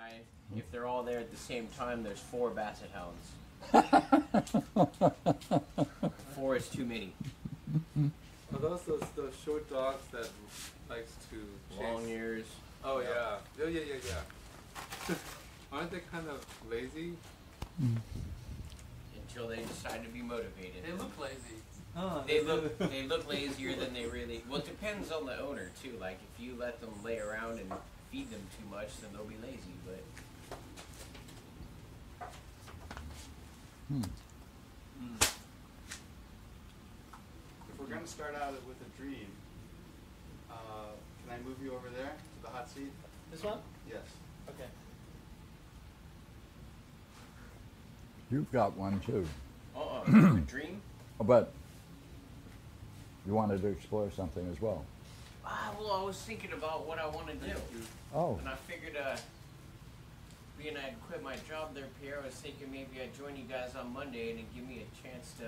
I, if they're all there at the same time, there's four basset hounds. four is too many. Are those those, those short dogs that likes to chase? Long ears. Oh yeah. Oh yeah yeah yeah. Aren't they kind of lazy? Until they decide to be motivated. They look lazy. Oh, They look they look lazier than they really. Well, it depends on the owner too. Like if you let them lay around and feed them too much, then they'll be lazy. But Hmm. If we're gonna start out with a dream, uh, can I move you over there to the hot seat? This one? Yes. Okay. You've got one too. uh-uh, a dream. But you wanted to explore something as well. Ah, well, I was thinking about what I want to do, Oh, and I figured, uh, being I had quit my job there, Pierre, I was thinking maybe I'd join you guys on Monday and it'd give me a chance to,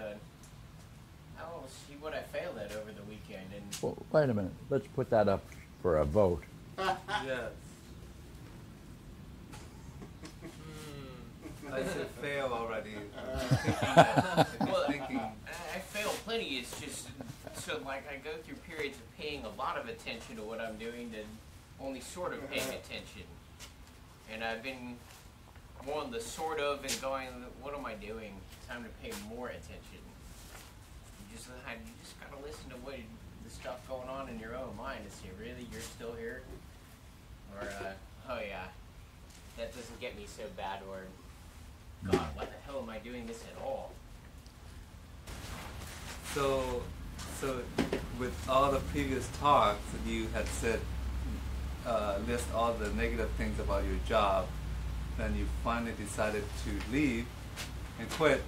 I don't know, see what I failed at over the weekend. And well, wait a minute. Let's put that up for a vote. Yes. I said fail already. well, I, I fail plenty. It's just so like I go through periods of paying a lot of attention to what I'm doing to only sort of paying attention, and I've been more on the sort of and going, what am I doing? Time to pay more attention. You just you just gotta listen to what the stuff going on in your own mind and say, really, you're still here, or uh, oh yeah, that doesn't get me so bad, or God, why the hell am I doing this at all? So, so with all the previous talks, that you had said uh, list all the negative things about your job. Then you finally decided to leave and quit.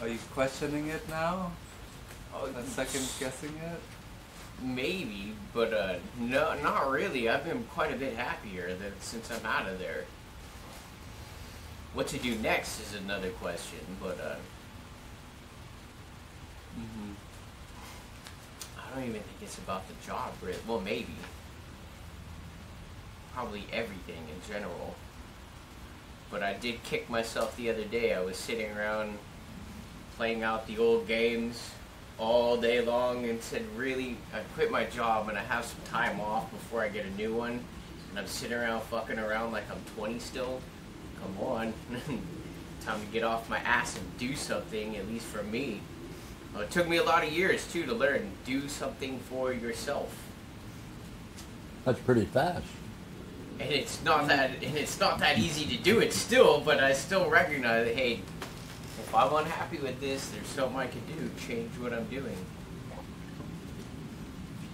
Are you questioning it now? Oh, second guessing it? Maybe, but uh, no, not really. I've been quite a bit happier that since I'm out of there. What to do next is another question, but uh, Mm-hmm. I don't even think it's about the job, really. Well, maybe. Probably everything in general. But I did kick myself the other day. I was sitting around playing out the old games all day long and said, really, I quit my job and I have some time off before I get a new one. And I'm sitting around fucking around like I'm 20 still. Come on. time to get off my ass and do something, at least for me. Well, it took me a lot of years too to learn. Do something for yourself, that's pretty fast. and it's not that and it's not that easy to do it still. But I still recognize, that, hey, if I'm unhappy with this, there's something I can do. Change what I'm doing.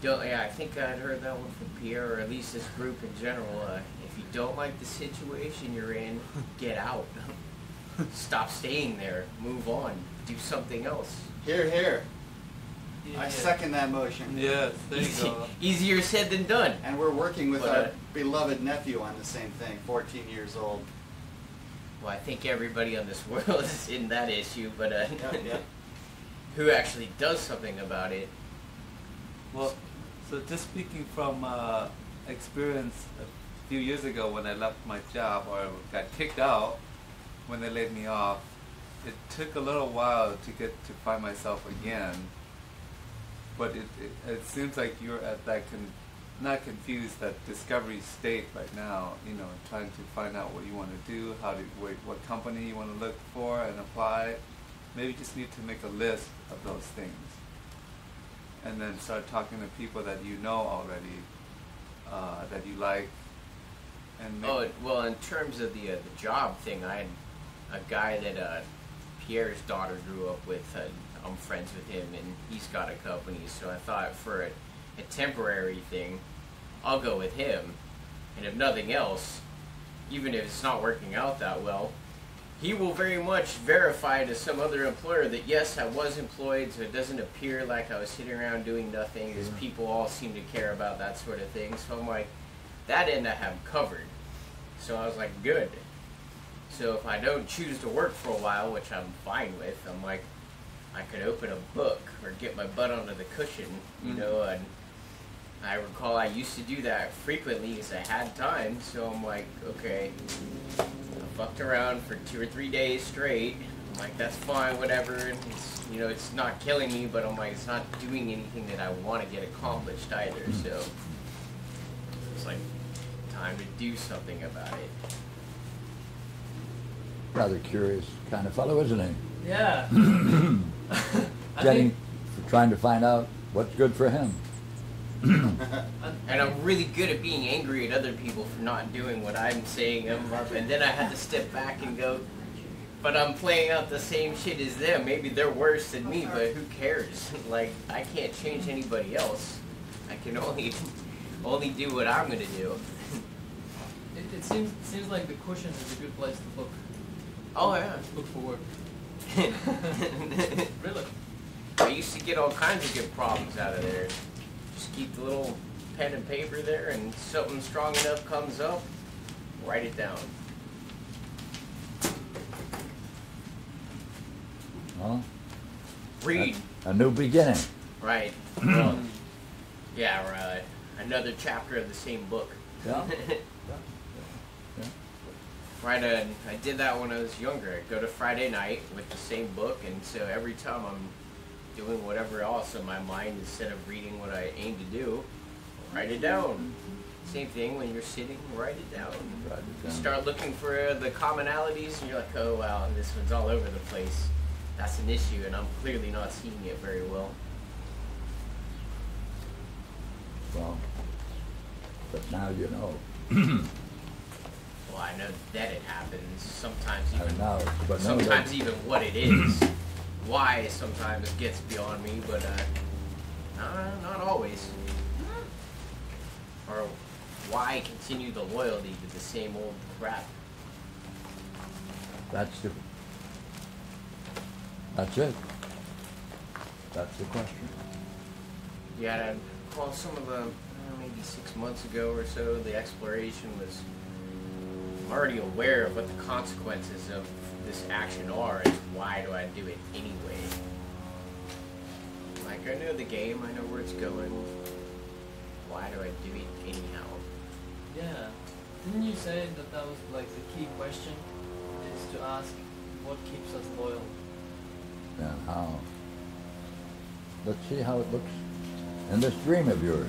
Don't, yeah, I think I'd heard that one from Pierre, or at least this group in general. Uh, if you don't like the situation you're in, get out. Stop staying there. Move on. Do something else. Here, here. I second that motion. Yes, there you Easy, go. easier said than done. And we're working with But, our uh, beloved nephew on the same thing, 14 years old. Well, I think everybody on this world is in that issue, but uh, Yep, yep. who actually does something about it? Well, so just speaking from uh, experience a few years ago when I left my job or got kicked out when they laid me off, it took a little while to get to find myself again. But it, it, it seems like you're at that con- not confused that discovery state right now. You know, trying to find out what you want to do, how to what, what company you want to look for and apply. Maybe you just need to make a list of those things and then start talking to people that you know already, uh, that you like, and Oh well, in terms of the uh, the job thing, I had a guy that uh, Pierre's daughter grew up with. Uh, I'm friends with him, and he's got a company. So I thought for a, a temporary thing, I'll go with him, and if nothing else, even if it's not working out that well, he will very much verify to some other employer that yes, I was employed, so it doesn't appear like I was sitting around doing nothing. Because Sure. people all seem to care about that sort of thing. So I'm like, that end I have covered. So I was like, good. So if I don't choose to work for a while, which I'm fine with, I'm like, I could open a book or get my butt onto the cushion, you Mhm. know, and I recall I used to do that frequently because I had time. So I'm like, okay, I fucked around for two or three days straight. I'm like, that's fine, whatever. It's, you know, it's not killing me, but I'm like, it's not doing anything that I want to get accomplished either. So it's like time to do something about it. Rather curious kind of fellow, isn't he? Yeah. I Getting, think, trying to find out what's good for him. And I'm really good at being angry at other people for not doing what I'm saying. I'm up, and then I had to step back and go, but I'm playing out the same shit as them. Maybe they're worse than me, but who cares? like I can't change anybody else. I can only only do what I'm gonna do. it, it seems seems like the cushion is a good place to look Oh yeah. look for work. Really? I used to get all kinds of good problems out of there. Just keep the little pen and paper there, and something strong enough comes up, write it down. Well, Read. a new beginning. Right. Well, yeah, right. Another chapter of the same book. Yeah. Yeah. right. Uh, I did that when I was younger. I go to Friday night with the same book, and so every time I'm doing whatever else in my mind, instead of reading what I aim to do, write it down. Same thing when you're sitting, write it down. Write it You down. start looking for uh, the commonalities, and you're like, oh wow, this one's all over the place. That's an issue, and I'm clearly not seeing it very well. Well, but now you know. Well, I know that it happens. Sometimes I even know, but no, sometimes that- even what it is, why sometimes gets beyond me, but uh, not, not always. Or why continue the loyalty to the same old crap? That's the, that's it. That's the question. Yeah, well, some of the maybe six months ago or so, the exploration was. I'm already aware of what the consequences of this action are, and why do I do it anyway? Like I know the game, I know where it's going. Why do I do it anyhow? Yeah. Didn't you say that that was like the key question is to ask what keeps us loyal? And how, let's see how it looks in this dream of yours.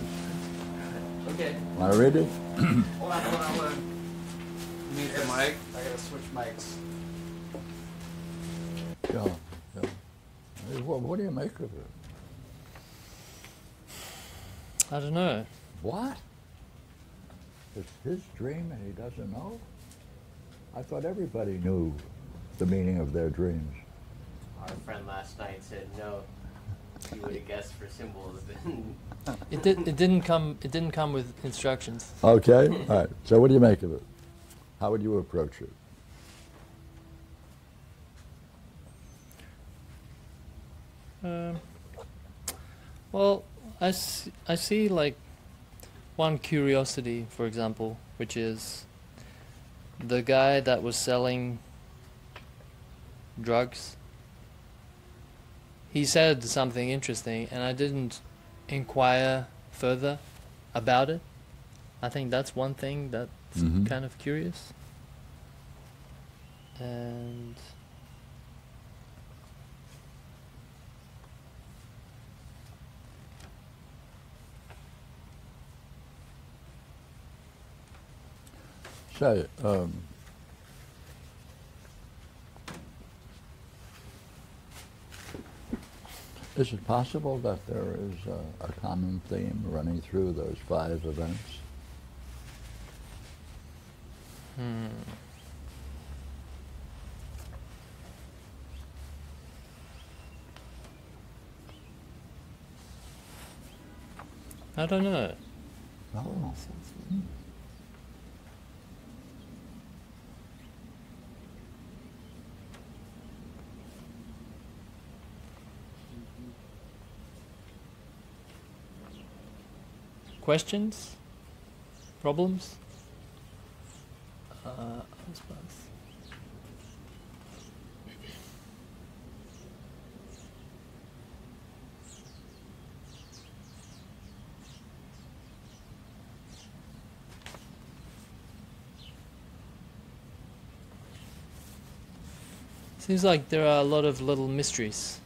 Okay. Want to read it? Hold on, hold on, hold on. Need the mic? I gotta switch mics. Yeah. yeah. What, what do you make of it? I don't know. What? It's his dream and he doesn't know? I thought everybody knew the meaning of their dreams. Our friend last night said no. You would have guessed for symbols. It did. It didn't come. It didn't come with instructions. Okay, all right. So what do you make of it? How would you approach it? Um, well, I see, I see like one curiosity, for example, which is the guy that was selling drugs. He said something interesting, and I didn't inquire further about it. I think that's one thing that's Mhm. kind of curious. And Say, um, is it possible that there is a, a common theme running through those five events? Hmm. I don't know. Questions? Problems? Seems like there are a lot of little mysteries.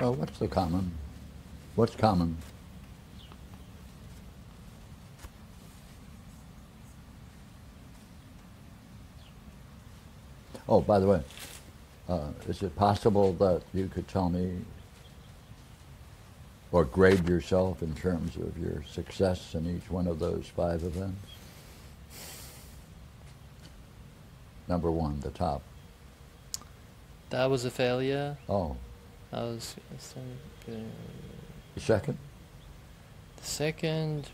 Well, what's the common? What's common? Oh, by the way, uh, is it possible that you could tell me or grade yourself in terms of your success in each one of those five events? Number one, the top. That was a failure. Oh, That was uh, the second? the second.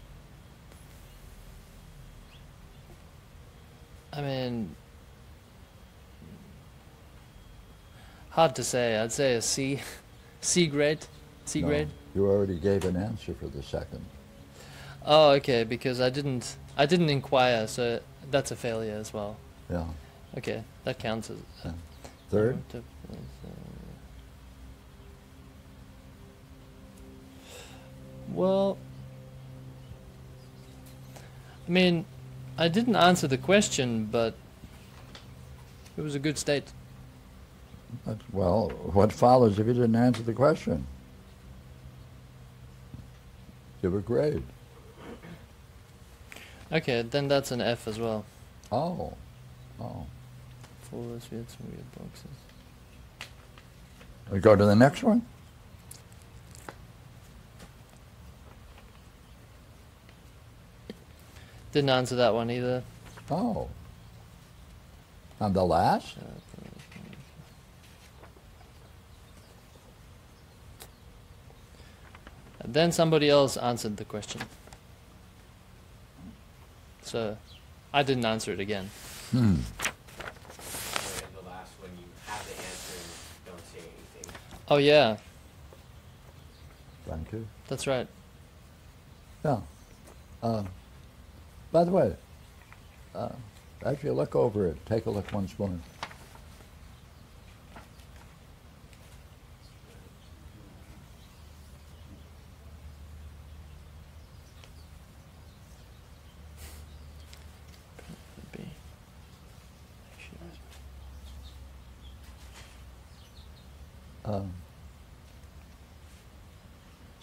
I mean, hard to say. I'd say a C, C grade, C No, grade. You already gave an answer for the second. Oh, okay. Because I didn't, I didn't inquire, so that's a failure as well. Yeah. Okay, that counts as. Yeah. Third? uh, Well, I mean, I didn't answer the question, but it was a good state. Well, what follows if you didn't answer the question? Give a grade. Okay, then that's an F as well. Oh, oh. For us, we had some weird boxes. We go to the next one? Didn't answer that one either. Oh. And the last? Uh, And then somebody else answered the question. So, I didn't answer it again. Hmm. And the last one, you have the answer and don't say anything. Oh yeah, Thank you. that's right. Yeah. Uh, by the way, uh, as you look over it, take a look once more. Could be. Um,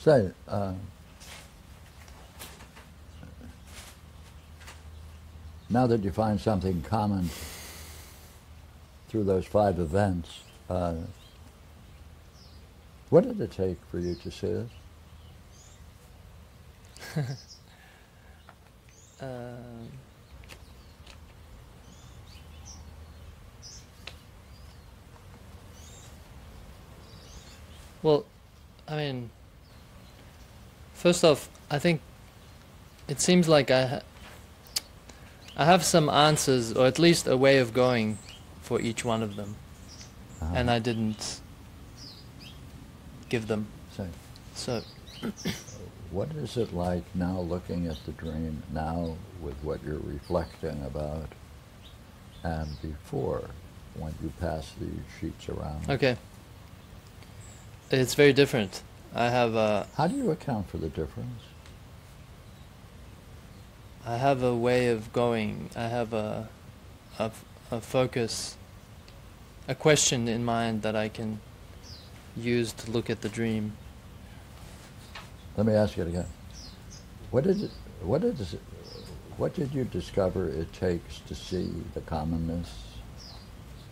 say, uh, now that you find something common through those five events, uh, what did it take for you to see this? Um, well, I mean, first off, I think it seems like I ha- I have some answers, or at least a way of going for each one of them, Uh-huh. and I didn't give them. Say, So, what is it like now looking at the dream now with what you're reflecting about and before when you pass these sheets around? okay, it's very different. I have a How do you account for the difference? I have a way of going. I have a, a, a focus, a question in mind that I can use to look at the dream. Let me ask it again. What did it, what did it, what did you discover it takes to see the commonness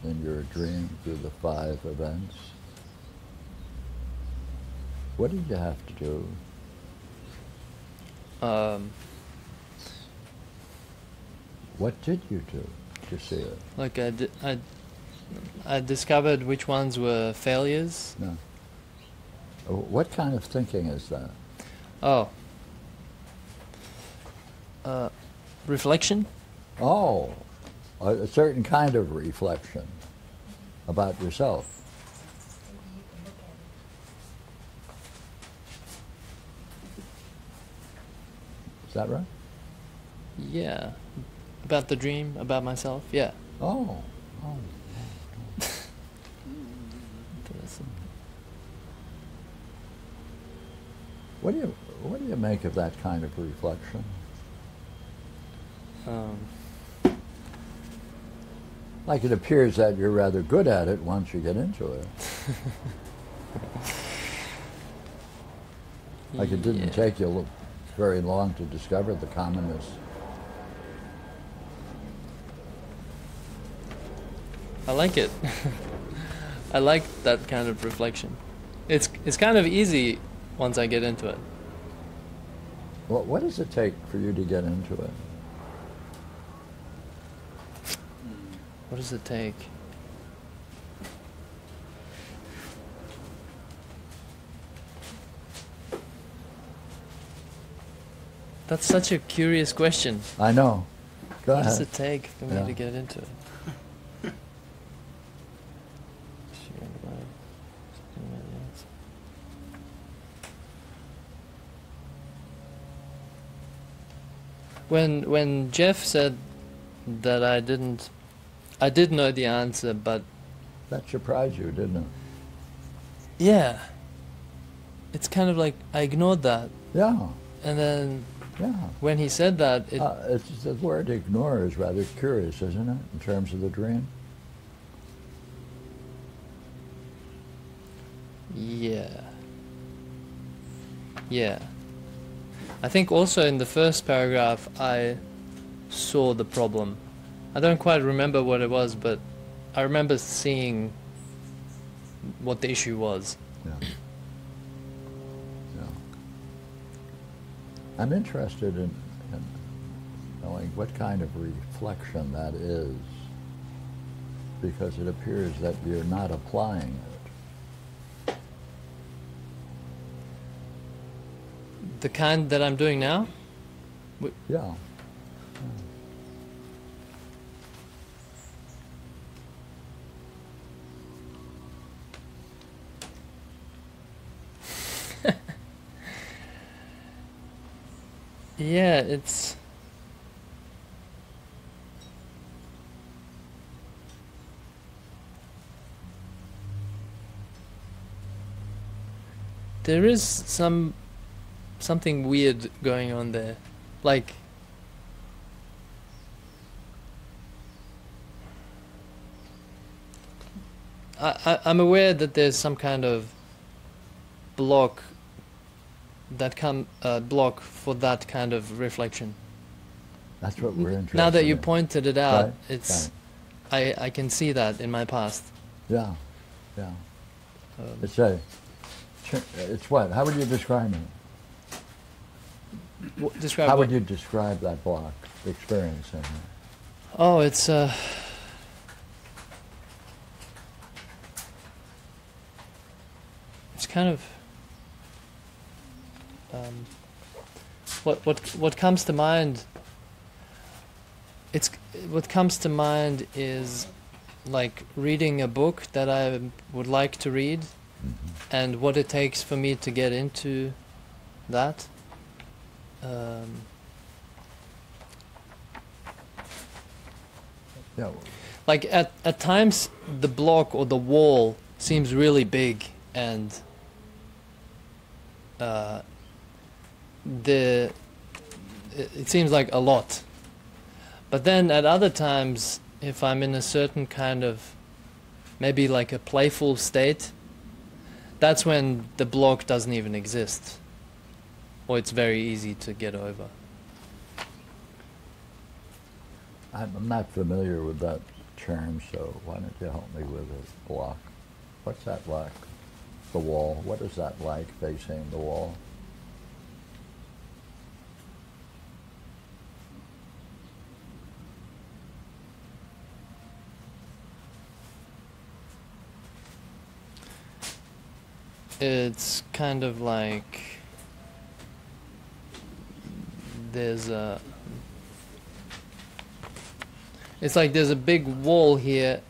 in your dream through the five events? What did you have to do? Um, What did you do to see it? like I, di- I, I discovered which ones were failures. No. Uh, What kind of thinking is that? Oh. Uh, reflection. Oh, a certain kind of reflection about yourself. Is that right? Yeah. About the dream. About myself. Yeah. Oh, oh. What do you what do you make of that kind of reflection? Um, Like it appears that you're rather good at it once you get into it. Like it didn't Yeah. take you lo- very long to discover the commonness. I like it. I like that kind of reflection. It's it's kind of easy once I get into it. What, what does it take for you to get into it? What does it take? That's such a curious question. I know. Go what does it take for me Yeah. to get into it? When when Jeff said that I didn't, I did know the answer, but That surprised you, didn't it? yeah, it's kind of like I ignored that, Yeah, and then yeah. when he said that, it Uh, it's, the word ignore is rather curious, isn't it, in terms of the dream? Yeah. Yeah. I think also in the first paragraph I saw the problem. I don't quite remember what it was, but I remember seeing what the issue was. Yeah. yeah. I'm interested in, in knowing what kind of reflection that is, because it appears that you're not applying it. The kind that I'm doing now? Yeah. Yeah, it's There is some something weird going on there. Like I, I I'm aware that there's some kind of block that come uh, block for that kind of reflection. That's what we're interested Now that you in. pointed it out, Right, it's I I can see that in my past. Yeah, yeah. Um, It's a, it's what? How would you describe it? describe How what- would you describe that block experience? in? Oh, it's uh. It's kind of. Um, what what what comes to mind? It's what comes to mind is, like reading a book that I would like to read, and what it takes for me to get into that. Um, Yeah, like at at times the block or the wall seems really big and uh, the it, seems like a lot but then at other times if i'm in a certain kind of maybe like a playful state that's when the block doesn't even exist or it's very easy to get over I'm I'm not familiar with that term, so why don't you help me with it? Block. What's that like? The wall. What is that like facing the wall? It's kind of like there's a. It's like there's a big wall here,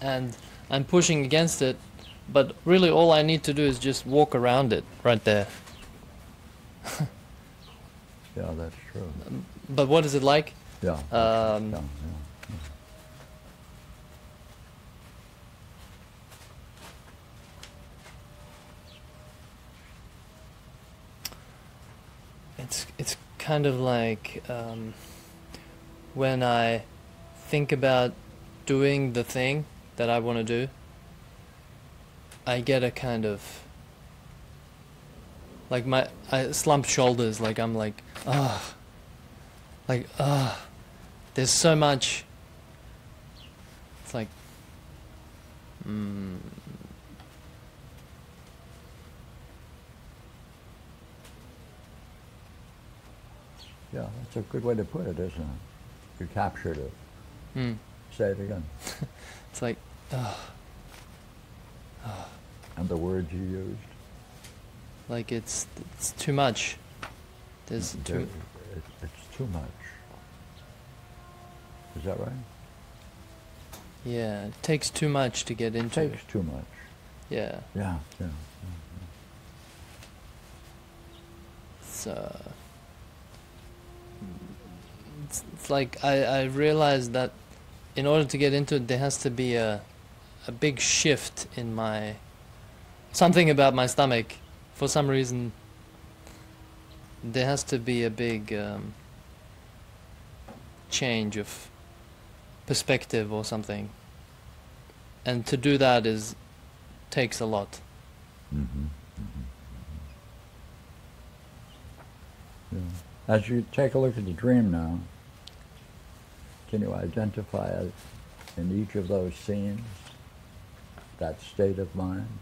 and I'm pushing against it, but really all I need to do is just walk around it right there. Yeah, that's true. But what is it like? Yeah. Um, yeah, yeah. It's it's kind of like um, when I think about doing the thing that I want to do, I get a kind of like my I slump shoulders. Like I'm like ah, like ah. There's so much. It's like. Mm, Yeah, that's a good way to put it, isn't it? You captured it. mm, Say it again. it's like ah, And the words you used. like it's it's too much. There's There- too. it, it's too much. Is that right? Yeah, it takes too much to get into. It takes too much. Yeah, Yeah, yeah. it's uh, it's, it's like I I realized that in order to get into it, there has to be a a big shift in my something about my stomach. For some reason, there has to be a big um, change of perspective or something. And to do that is takes a lot. Mm-hmm. Yeah. As you take a look at the dream now, can you identify in each of those scenes that state of mind?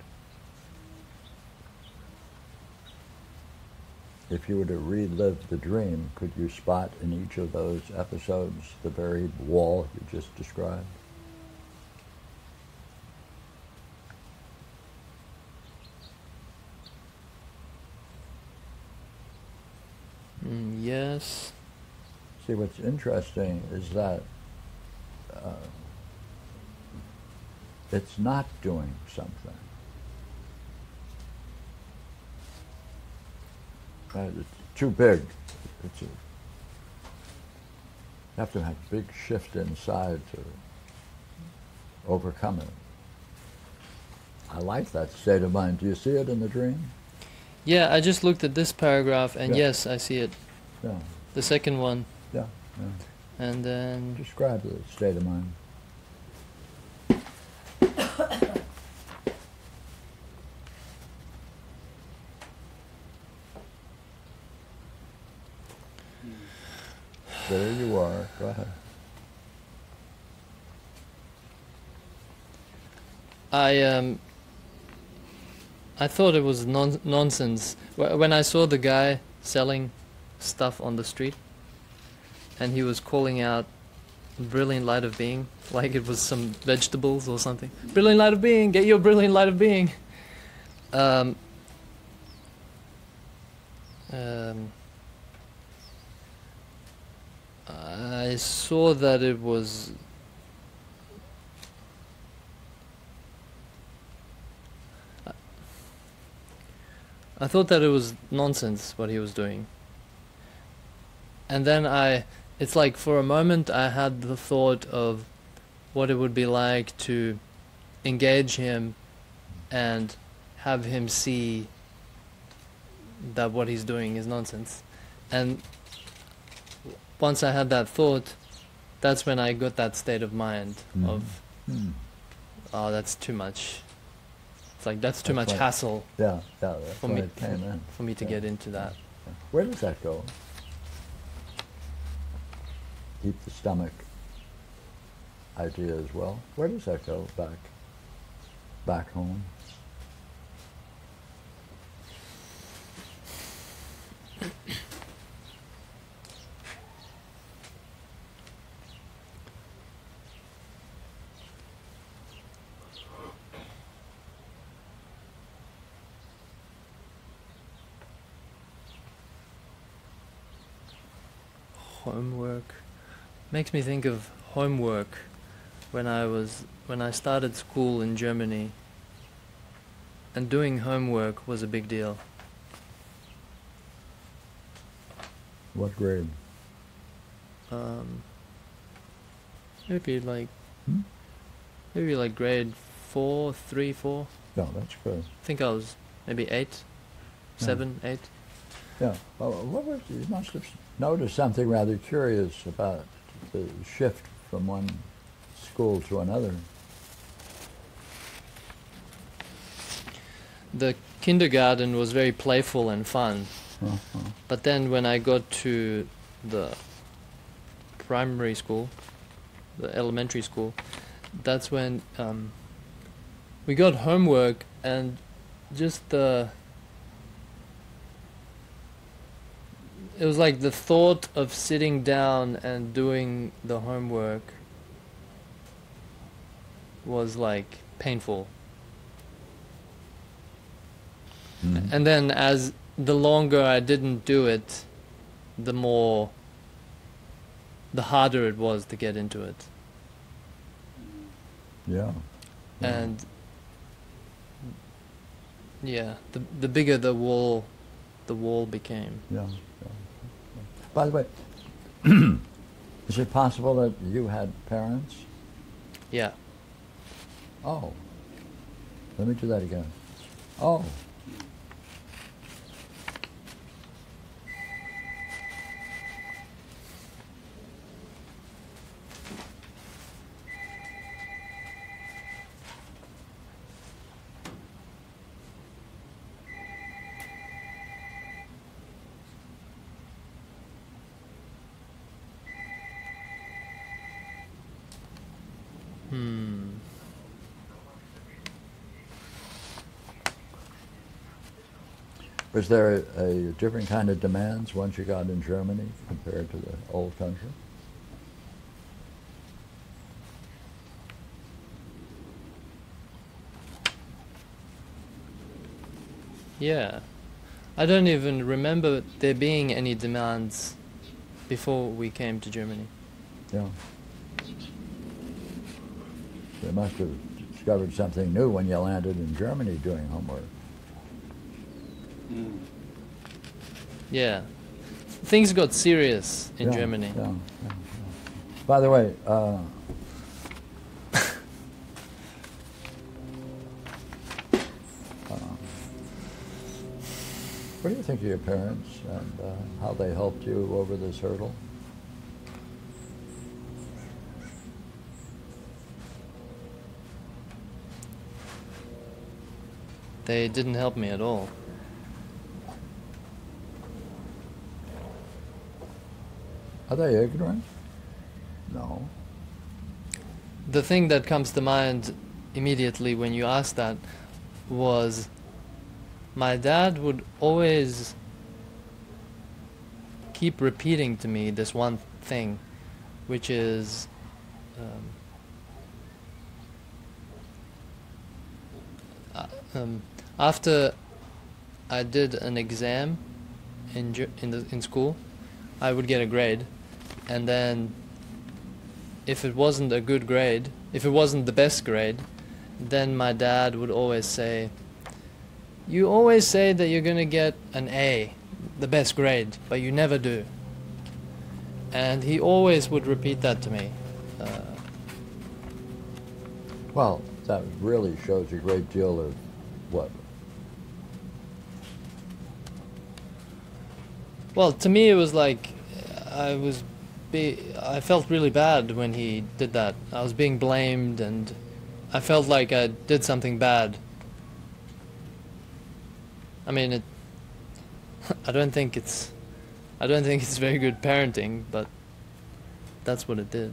If you were to relive the dream, could you spot in each of those episodes the very wall you just described? Mm, yes. See, what's interesting is that uh, it's not doing something. Right? It's too big. It's a, you have to have a big shift inside to overcome it. I like that state of mind. Do you see it in the dream? Yeah, I just looked at this paragraph and Yeah. yes, I see it. Yeah, The second one. Yeah. And then Describe the state of mind. There you are. Go ahead. I um I thought it was non- nonsense when I saw the guy selling stuff on the street and he was calling out brilliant light of being like it was some vegetables or something. Brilliant light of being, get your brilliant light of being. Um um I saw that it was I thought that it was nonsense what he was doing. And then I, it's like for a moment I had the thought of what it would be like to engage him and have him see that what he's doing is nonsense. And once I had that thought, that's when I got that state of mind Mhm. of, Hmm. oh, that's too much. It's like, that's too That's much right. hassle Yeah, yeah, For me- came in. for me to Yeah. get into that. Where does that go? Keep the stomach idea as well. Where does that go back? Back home? homework makes me think of homework when I was when I started school in Germany and doing homework was a big deal. What grade? Um, maybe like Hmm? maybe like grade four, three, four. No, that's good. I think I was maybe eight, Yeah. seven, eight. Yeah. Well, what was you must have noticed something rather curious about the shift from one school to another. The kindergarten was very playful and fun, Uh-huh. but then when I got to the primary school, the elementary school, that's when um, we got homework and just the. It was like the thought of sitting down and doing the homework was like painful. Mhm. And then as the longer I didn't do it, the more the harder it was to get into it. Yeah. yeah. And yeah, the the bigger the wall the wall became. Yeah. By the way, is it possible that you had parents? Yeah. Oh. Let me do that again. Oh. Hmm. Was there a, a different kind of demands once you got in Germany compared to the old country? Yeah. I don't even remember there being any demands before we came to Germany. Yeah. You must have discovered something new when you landed in Germany doing homework. Mm. Yeah. Things got serious in Yeah, Germany. Yeah, yeah, yeah. By the way, uh, uh, what do you think of your parents and uh, how they helped you over this hurdle? They didn't help me at all. Are they ignorant? No. The thing that comes to mind immediately when you ask that was my dad would always keep repeating to me this one thing, which is um, uh, um, after I did an exam in in the in school, I would get a grade, and then if it wasn't a good grade, if it wasn't the best grade, then my dad would always say, "You always say that you're gonna get an A, the best grade, but you never do." And he always would repeat that to me. Uh, Well, that really shows a great deal of what? Well, to me, it was like I was, be- I felt really bad when he did that. I was being blamed, and I felt like I did something bad. I mean, it. I don't think it's, I don't think it's very good parenting, but that's what it did.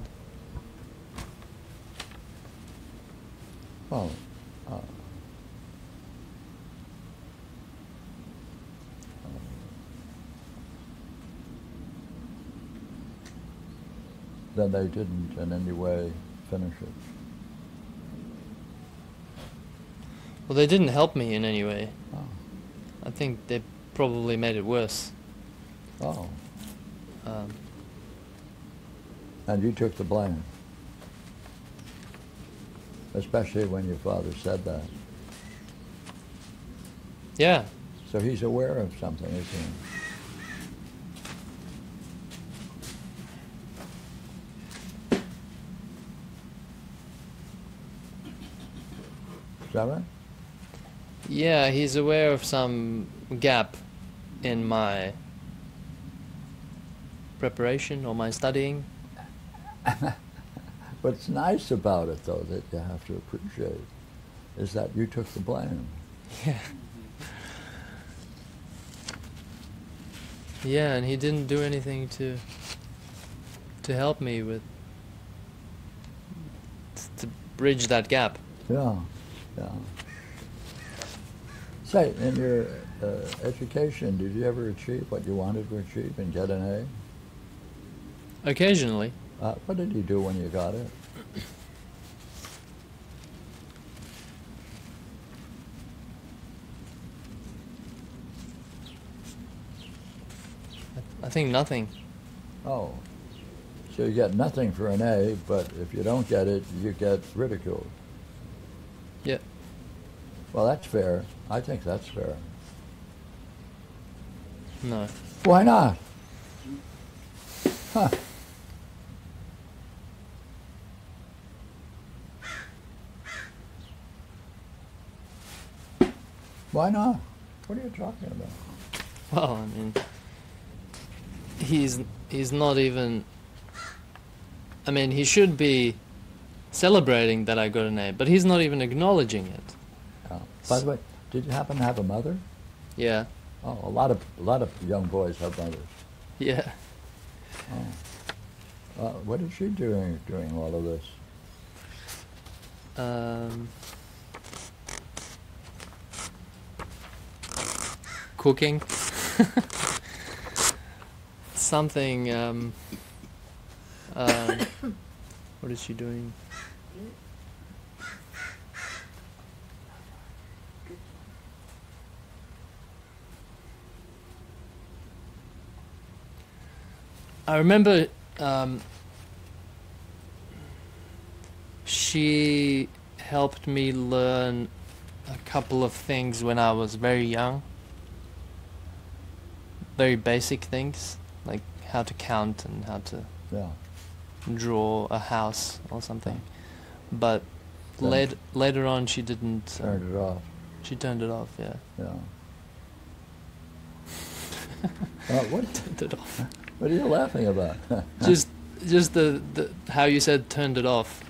Well, uh, then they didn't in any way finish it. Well, they didn't help me in any way. Oh, I think they probably made it worse. oh. Um, and you took the blame, especially when your father said that. yeah, So he's aware of something, isn't he? Yeah, he's aware of some gap in my preparation or my studying. What's nice about it, though, that you have to appreciate, is that you took the blame. Yeah. Yeah, and he didn't do anything to to help me with to bridge that gap. Yeah, yeah. Say, in your uh, education, did you ever achieve what you wanted to achieve and get an Occasionally, A? Uh, what did you do when you got it? I think nothing. Oh, so you get nothing for an A, but if you don't get it, you get ridiculed. Yeah. Well, that's fair. I think that's fair. No. Why not? Huh. Why not? What are you talking about? Well, I mean, he's he's not even. I mean, he should be celebrating that I got an A, but he's not even acknowledging it. Oh. By the way, did you happen to have a mother? Yeah. Oh, a lot of a lot of young boys have mothers. Yeah. Uh, what is she doing doing all of this? Um, cooking. Something. Um, um, what is she doing? I remember um, she helped me learn a couple of things when I was very young. Very basic things, like how to count and how to Yeah. draw a house or something. But Then- later later on, she didn't. uh, Turned it off. She turned it off. Yeah, Yeah. Uh, what? turned it off. What are you laughing about? just just the, the how you said turned it off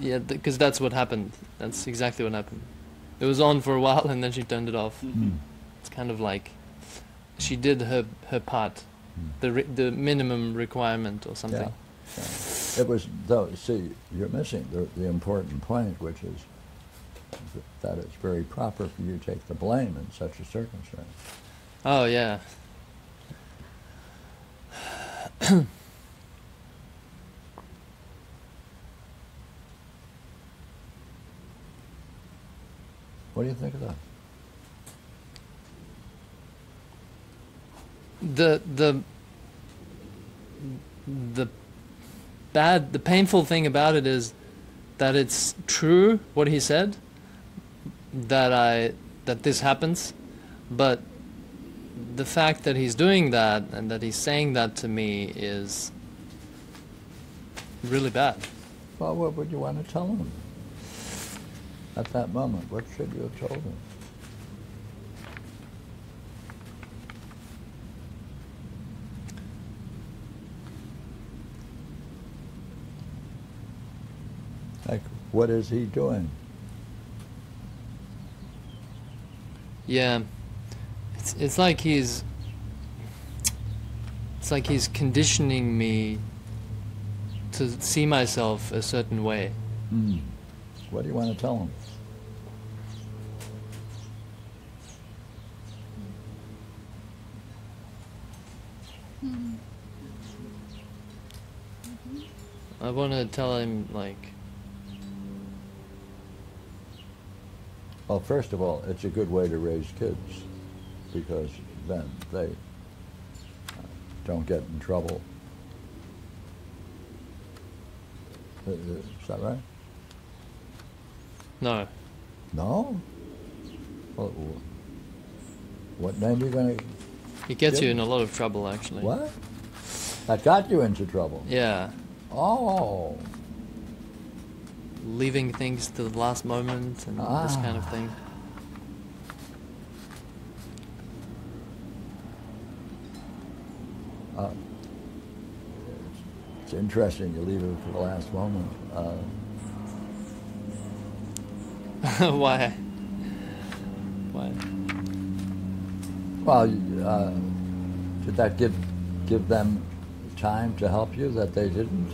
yeah because that's what happened that's exactly what happened it was on for a while and then she turned it off Hmm. it's kind of like she did her her part Hmm. the re- the minimum requirement or something Yeah. yeah. It was though. See, you're missing the the important point, which is that it's very proper for you to take the blame in such a circumstance. oh yeah What do you think of that? the the the bad the painful thing about it is that it's true what he said that I that this happens but the fact that he's doing that and that he's saying that to me is really bad Well, what would you want to tell him at that moment? What should you have told him? Like, what is he doing? yeah it's it's like he's it's like he's conditioning me to see myself a certain way Hmm. What do you want to tell him? I want to tell him like Well, first of all, it's a good way to raise kids because then they uh, don't get in trouble. Uh, uh, Is that right? no No? Well, what name are you going to... it gets you in a lot of trouble actually What? That got you into trouble? yeah Oh. leaving things to the last moment and this kind of Ah. thing Uh, it's interesting you leave it for the last moment. Uh, Why? Why? well, uh, did that give give them time to help you that they didn't?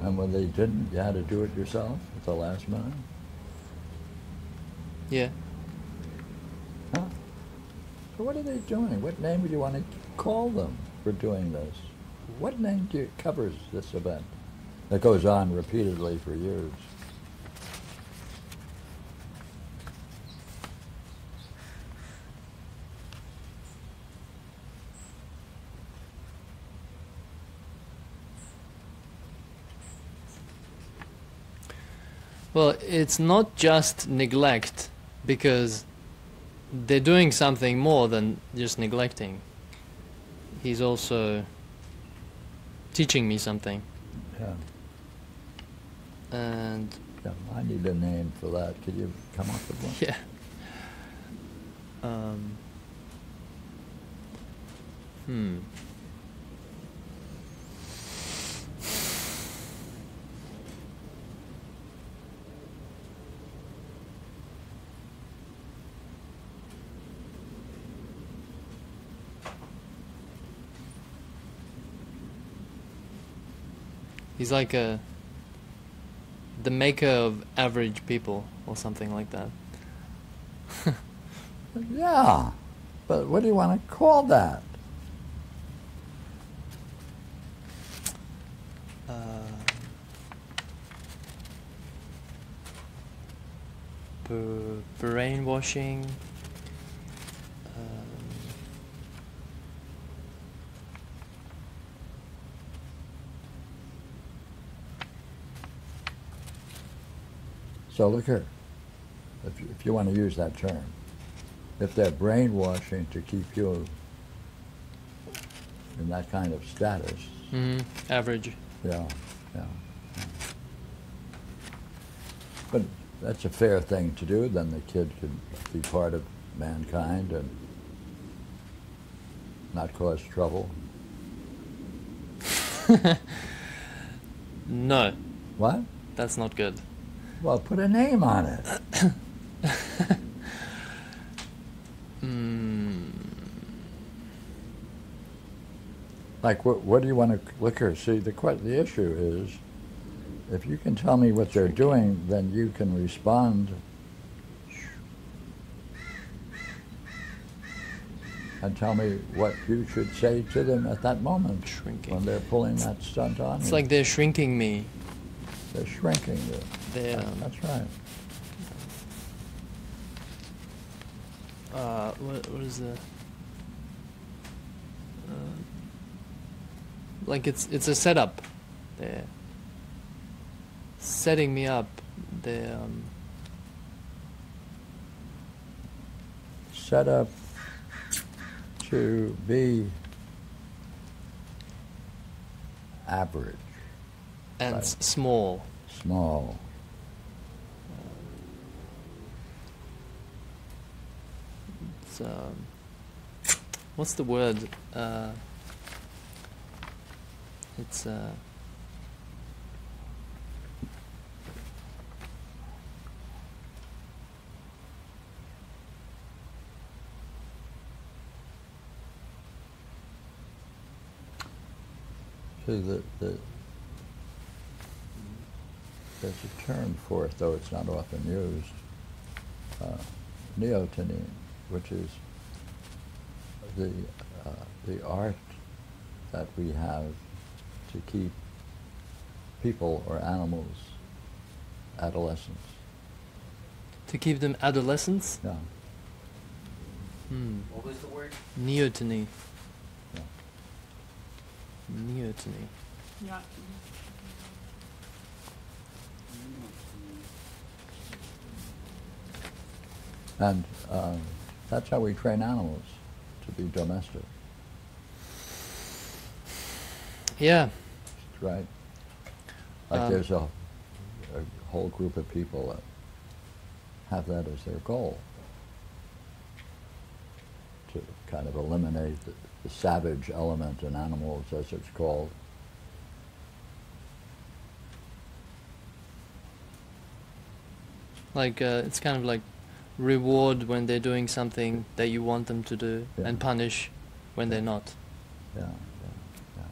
And when they didn't, you had to do it yourself at the last minute. Yeah. Huh? So what are they doing? What name do you want to call them for doing this? What name do you, covers this event that goes on repeatedly for years? Well, it's not just neglect because they're doing something more than just neglecting. He's also teaching me something. Yeah, And yeah, I need a name for that. Could you come up with one? yeah. Um, hmm. He's like a the maker of average people or something like that. Yeah, but what do you want to call that? Uh, brainwashing. Um, So look here, if you, if you want to use that term, if they're brainwashing to keep you in that kind of status, mhm, Average. yeah, yeah. yeah. But that's a fair thing to do, then the kid could be part of mankind and not cause trouble. No, What? that's not good. Well, put a name on it. Mm, Like, what, what do you want to look here? See, the the issue is, if you can tell me what they're doing, then you can respond. And tell me what you should say to them at that moment Shrinking. when they're pulling that stunt on it's you. like they're shrinking me. they're shrinking you. They're, um, That's right. uh, what, what is the? Uh, like it's it's a setup. They're setting me up. They're um, Set up to be average, and Right. small. small. It's, um, what's the word? Uh, it's uh, See, the, the, there's a term for it, though it's not often used. Uh, neoteny, which is the, uh, the art that we have to keep people or animals adolescents. to keep them adolescents. Yeah, Hmm. What was the word? Neoteny. yeah. Neoteny. Yeah. And um, that's how we train animals to be domestic, Yeah. right? Like Um, there's a, a whole group of people that have that as their goal to kind of eliminate the, the savage element in animals, as it's called. Like uh, it's kind of like reward when they're doing something that you want them to do, Yeah. and punish when they're not. Yeah, yeah, yeah.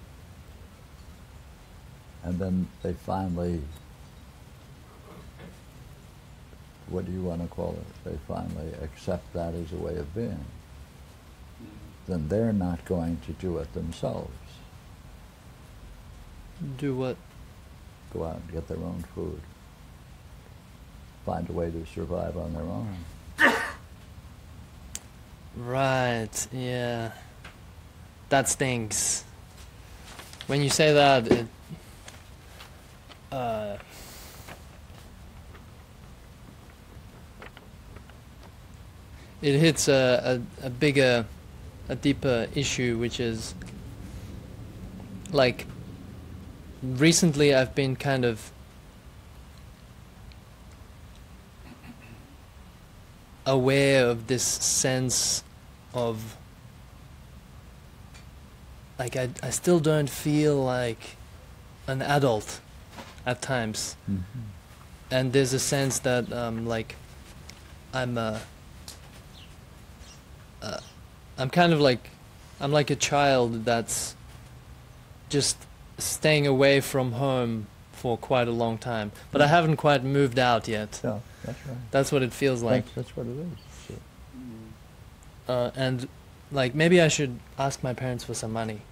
And then they finally, what do you want to call it? They finally accept that as a way of being. Then they're not going to do it themselves. Do what? Go out and get their own food. Find a way to survive on their own. Right. Yeah. That stinks. When you say that, it. Uh, it hits a, a, a bigger, a deeper issue, which is like recently I've been kind of aware of this sense of like I, I still don't feel like an adult at times. And there's a sense that um, like I'm uh, uh, I'm kind of like I'm like a child that's just staying away from home for quite a long time. But I haven't quite moved out yet. Yeah, that's right. that's what it feels like that's, that's what it is. Uh, and like maybe I should ask my parents for some money.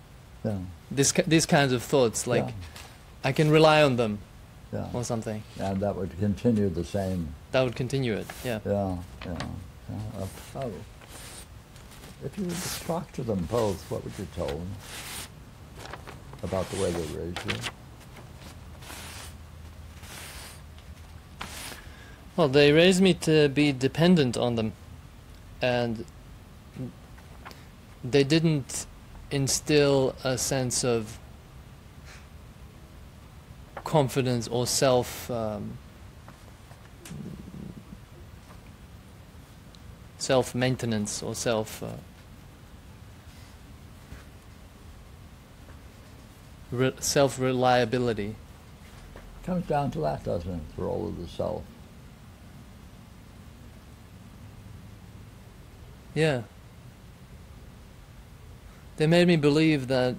yeah, This these kinds of thoughts, like yeah, I can rely on them yeah. or something. And that would continue the same That would continue it. Yeah. Yeah, yeah. yeah. Oh. If you talk to them both, what would you tell them about the way they raised you? Well, they raised me to be dependent on them, and they didn't instill a sense of confidence or self um, self maintenance or self uh, re- self reliability. Comes down to that, doesn't it? The role of the self. Yeah. They made me believe that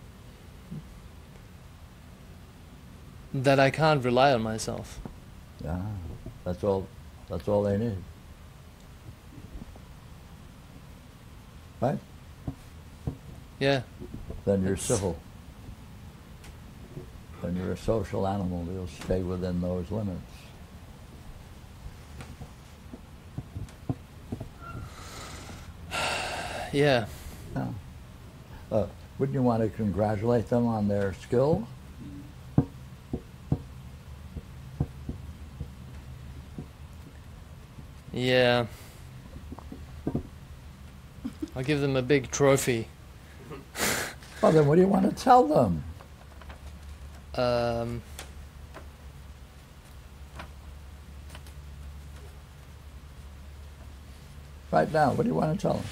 that I can't rely on myself. Yeah, that's all. That's all they need. Right? Yeah. Then you're It's- civil. Then you're a social animal. You'll stay within those limits. Yeah. Yeah. Uh, wouldn't you want to congratulate them on their skill? Yeah. I'll give them a big trophy. Well, then what do you want to tell them? Um, Right now, what do you want to tell them?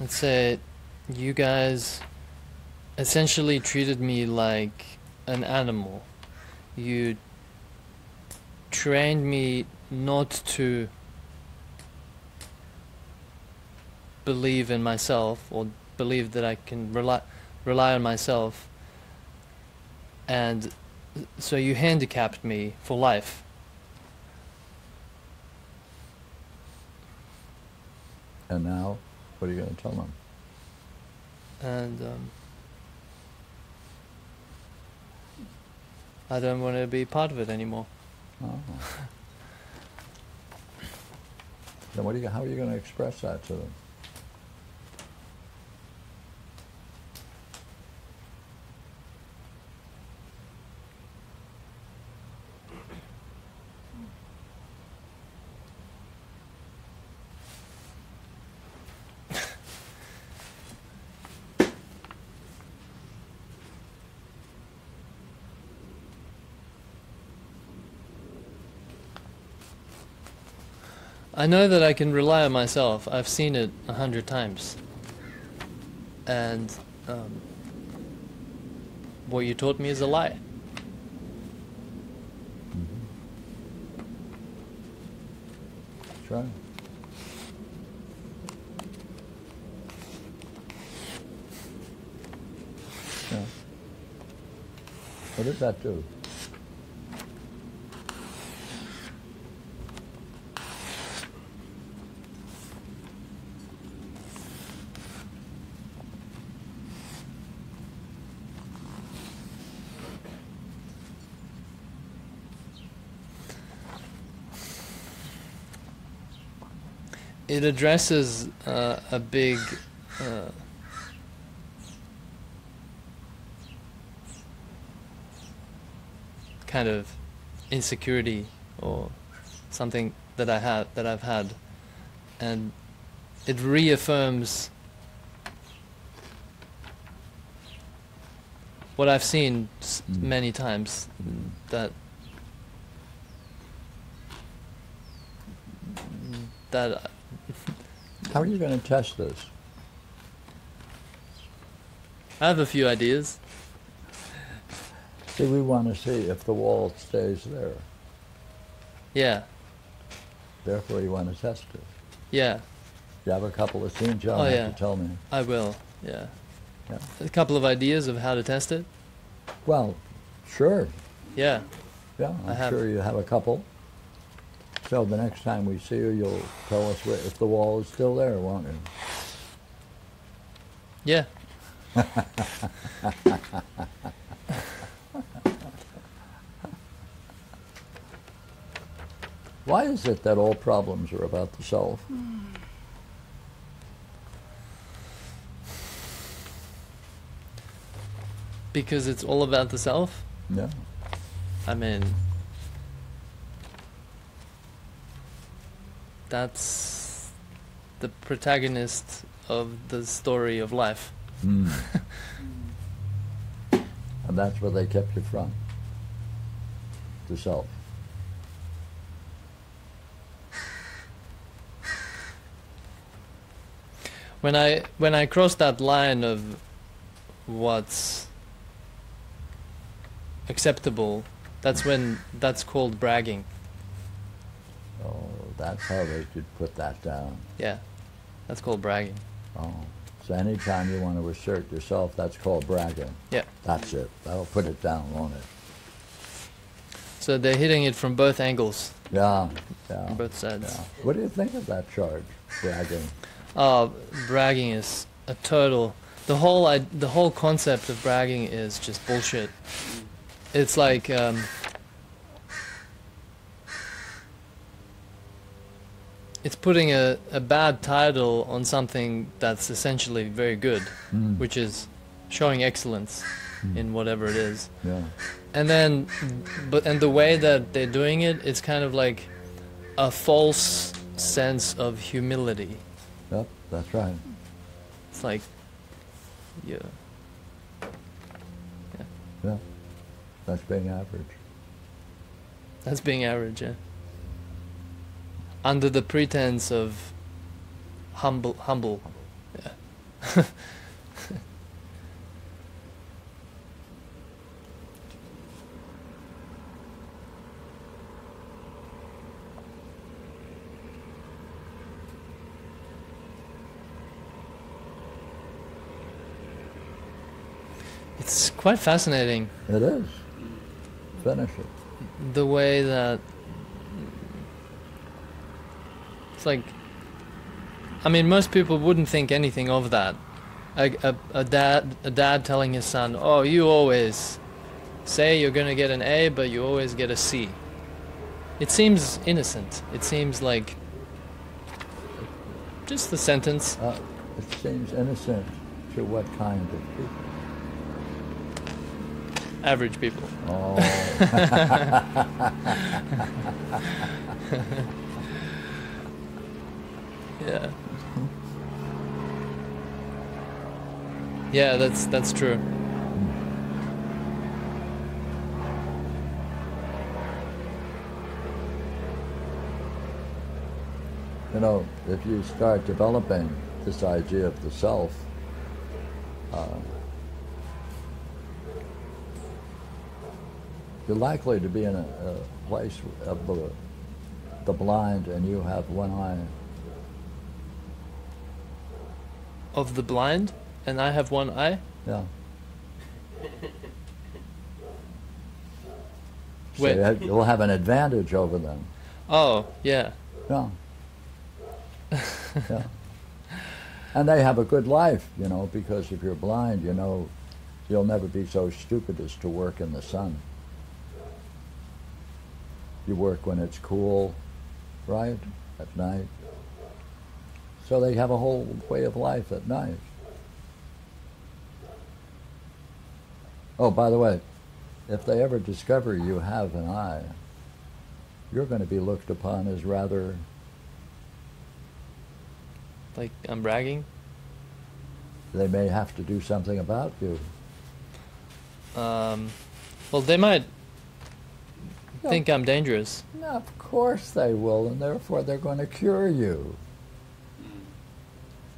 Let's say you guys essentially treated me like an animal. You trained me not to believe in myself or believe that I can rely rely on myself and so you handicapped me for life. And now, what are you going to tell them? and um, I don't want to be part of it anymore. Oh. then what are you, how are you going to express that to them? I know that I can rely on myself. I've seen it a hundred times. And um, what you taught me is a lie. That's right. Yeah. What does that do? It addresses uh, a big uh, kind of insecurity or something that I had that I've had, and it reaffirms what I've seen s- Mm. many times that that How are you going to test this? I have a few ideas. See, we want to see if the wall stays there. Yeah, Therefore, you want to test it. yeah, You have a couple of scenes you'll Oh, have yeah. to tell me. I will. Yeah. Yeah. A couple of ideas of how to test it. Well, sure. Yeah. Yeah, I'm sure you have a couple. So the next time we see you, you'll tell us if the wall is still there, won't you? Yeah. Why is it that all problems are about the self? Because it's all about the self. Yeah. I mean, that's the protagonist of the story of life. Mm. and that's where they kept you from. The self. When I when I cross that line of what's acceptable, that's when that's called bragging. That's how they could put that down. Yeah. That's called bragging. Oh. So anytime you want to assert yourself, that's called bragging. Yeah. That's it. That'll put it down, won't it? So they're hitting it from both angles, Yeah. Yeah. from both sides. yeah. What do you think of that charge, bragging? Oh, bragging is a total. The whole I, the whole concept of bragging is just bullshit. It's like um, it's putting a, a bad title on something that's essentially very good, Mm. which is showing excellence in whatever it is. Yeah. And then, but and the way that they're doing it, it's kind of like a false sense of humility. Yep. That's right. It's like, yeah, Yeah. That's being average. that's being average, yeah. Under the pretense of humble, humble, yeah. It's quite fascinating It is. Finish it. the way that it's like I mean most people wouldn't think anything of that. A, a, a dad a dad telling his son oh you always say you're gonna get an A but you always get a C. It seems innocent. It seems like just the sentence. Uh, it seems innocent to what kind of people? average people. Oh. yeah yeah that's that's true You know, if you start developing this idea of the self, uh, you're likely to be in a, a place of the, the blind and you have one eye. Of the blind, and I have one eye. Yeah. So Wait. have- you'll have an advantage over them. Oh, yeah. Yeah. yeah. And they have a good life, you know, because if you're blind, you know, you'll never be so stupid as to work in the sun. You work when it's cool, right? At night. So they have a whole way of life at night. Oh, by the way, if they ever discover you have an eye, you're going to be looked upon as rather Like I'm bragging. they may have to do something about you. Um, well, they might No. think I'm dangerous. No, of course they will, and therefore they're going to cure you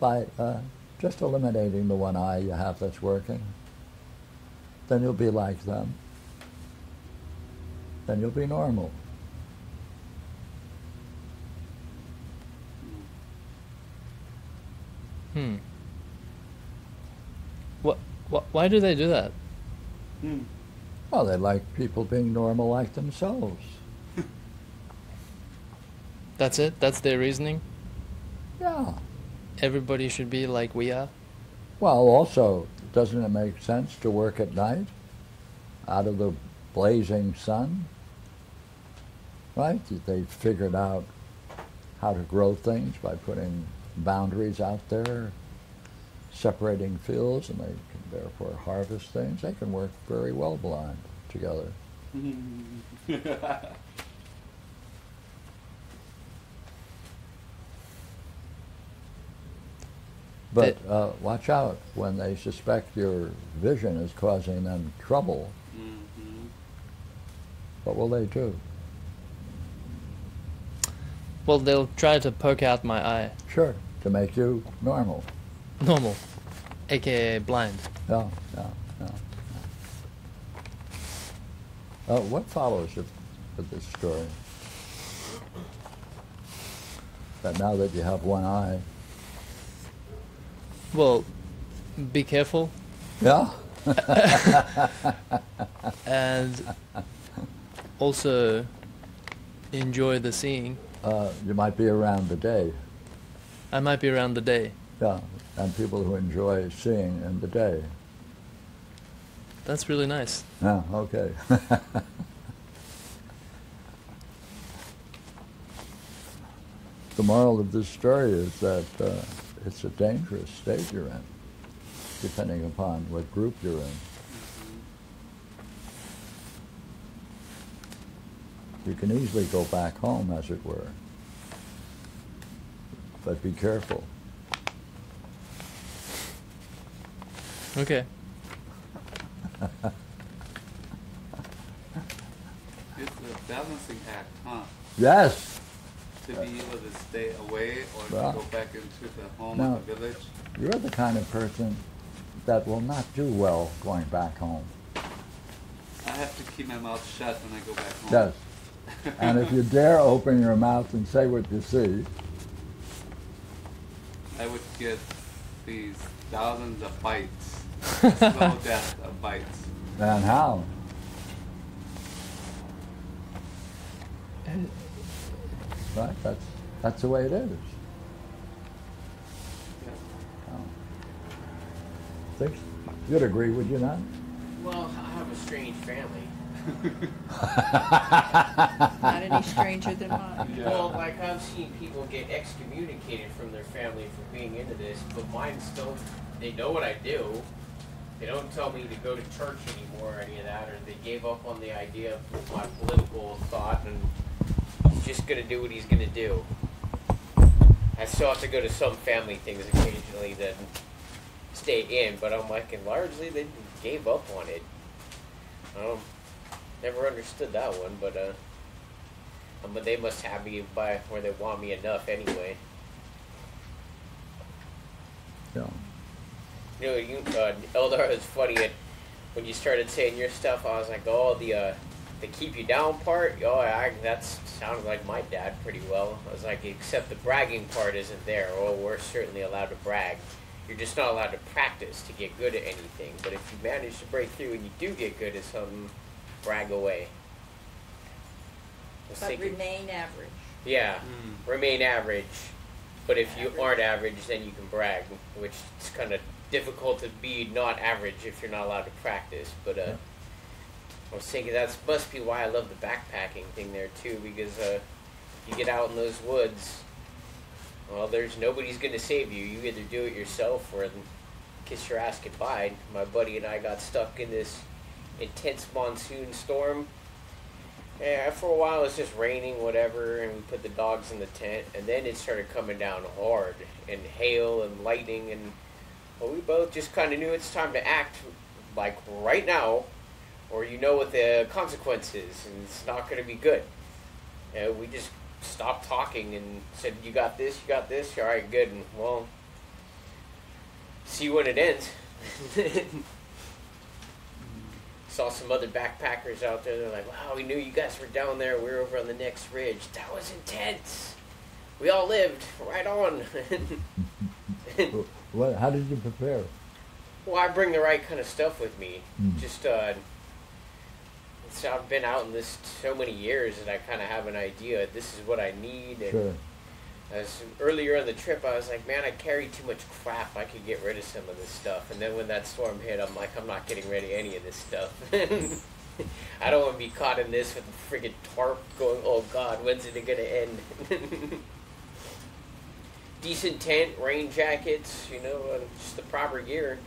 by uh, just eliminating the one eye you have that's working. Then you'll be like them. Then you'll be normal. Hmm. What? What? Why do they do that? Hmm. Well, they like people being normal like themselves. That's it. That's their reasoning. Yeah. Everybody should be like we are. Well, also, doesn't it make sense to work at night out of the blazing sun? Right? They figured out how to grow things by putting boundaries out there, separating fields, and they can therefore harvest things. They can work very well blind together. But uh, watch out when they suspect your vision is causing them trouble. Mhm. What will they do? Well, they'll try to poke out my eye. Sure, to make you normal. Normal, aka blind. Yeah, yeah, yeah. yeah. Uh, what follows of this story? That now that you have one eye, Well, be careful yeah, and also enjoy the seeing. uh, you might be around the day. I might be around the day. Yeah, and people who enjoy seeing in the day. That's really nice. Yeah, okay. the moral of this story is that uh, it's a dangerous state you're in, depending upon what group you're in. You can easily go back home, as it were. But be careful. Okay. It's a balancing act, huh? Yes, To be able to stay away or to go back into the home no. or the village. you're the kind of person that will not do well going back home. I have to keep my mouth shut when I go back home. Yes. And if you dare open your mouth and say what you see, I would get these thousands of bites, slow death of bites. then how? Uh, Right? That's that's the way it is. Oh. Think you'd agree, would you not? Well, I have a strange family. Not any stranger than mine. Yeah. Well, like I've seen people get excommunicated from their family for being into this, but mine still, they know what I do. They don't tell me to go to church anymore or any of that, or they gave up on the idea of my political thought and he's just gonna do what he's gonna do. I still have to go to some family things occasionally that stay in, but I'm like, and largely they gave up on it. Um, never understood that one, but uh, Um, but they must have me by where they want me enough anyway. Yeah. You know, you, uh, Eldar is funny. It, when you started saying your stuff, I was like, oh, the uh, the keep you down part. Oh, I, that sounded like my dad pretty well. I was like, except the bragging part isn't there. Oh, we're certainly allowed to brag. You're just not allowed to practice to get good at anything. But if you manage to break through and you do get good at something, brag away. But thinking- remain average. yeah, remain average. But if you aren't average, then you can brag, which is kind of difficult to be not average if you're not allowed to practice. But uh, Yeah. I was thinking that must be why I love the backpacking thing there too, because uh, you get out in those woods. Well, there's nobody's gonna save you. You either do it yourself or kiss your ass goodbye. My buddy and I got stuck in this intense monsoon storm. Yeah, for a while it was just raining, whatever, and we put the dogs in the tent, and then it started coming down hard, and hail and lightning, and well, we both just kind of knew it's time to act, like right now, or you know what the consequences, and it's not going to be good. And we just stopped talking and said, "You got this, you got this, all right, good." And well, see when it ends. Saw some other backpackers out there. They're like, "Wow, we knew you guys were down there. We were over on the next ridge. That was intense. We all lived right on." What, how did you prepare? well, I bring the right kind of stuff with me. Mm. Just uh, so I've been out in this so many years that I kind of have an idea. This is what I need. And Sure. as earlier on the trip, I was like, man, I carry too much crap. I could get rid of some of this stuff. And then when that storm hit, I'm like, I'm not getting rid of any of this stuff. I don't want to be caught in this with a friggin' tarp going, oh God, when's it gonna end? Decent tent, rain jackets, you know, uh, just the proper gear.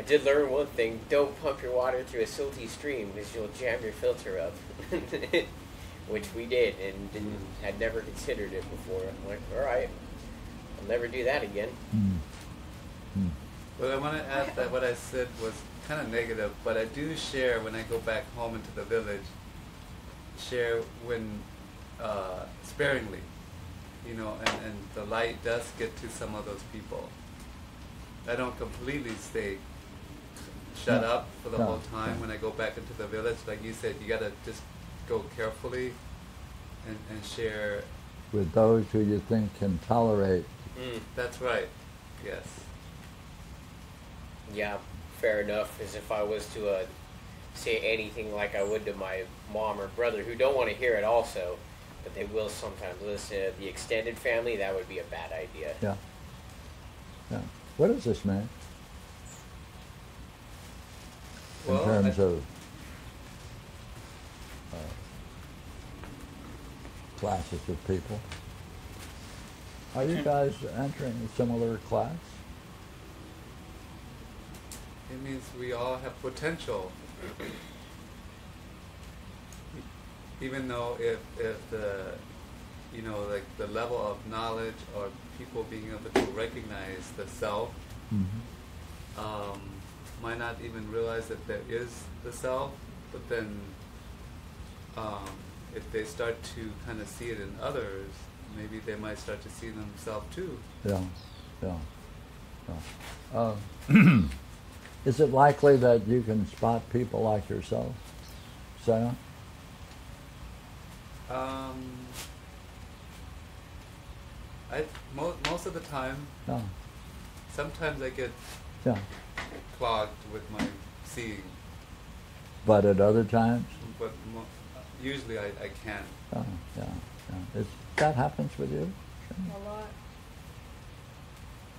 I did learn one thing: don't pump your water through a silty stream because you'll jam your filter up. Which we did, and didn't, had never considered it before. I'm like, all right, I'll never do that again. Mm. Mm. But I want to add that what I said was kind of negative, but I do share when I go back home into the village. Share when uh, sparingly, you know, and, and the light does get to some of those people. I don't completely stay shut No, up for the no, whole time. no. When I go back into the village, like you said, you gotta just go carefully and, and share. With those who you think can tolerate. Mm, That's right. Yes. yeah, fair enough. As if I was to uh, say anything like I would to my mom or brother, who don't want to hear it, also, but they will sometimes listen. The extended family, that would be a bad idea. Yeah. Yeah. What is this, man? In Well, terms I- of uh, classes of people. Are you guys entering a similar class? It means we all have potential. Even though if, if the, you know, like the level of knowledge or people being able to recognize the self, Mm-hmm. um, might not even realize that there is the self, but then um, if they start to kind of see it in others, maybe they might start to see themselves too. Yeah, yeah, yeah. Uh, is it likely that you can spot people like yourself, Sam? Um, I mo- most of the time, Yeah, sometimes I get yeah. clogged with my seeing, But at other times, but mo- usually I, I can. yeah, yeah, yeah. Is, that happens with you? A lot.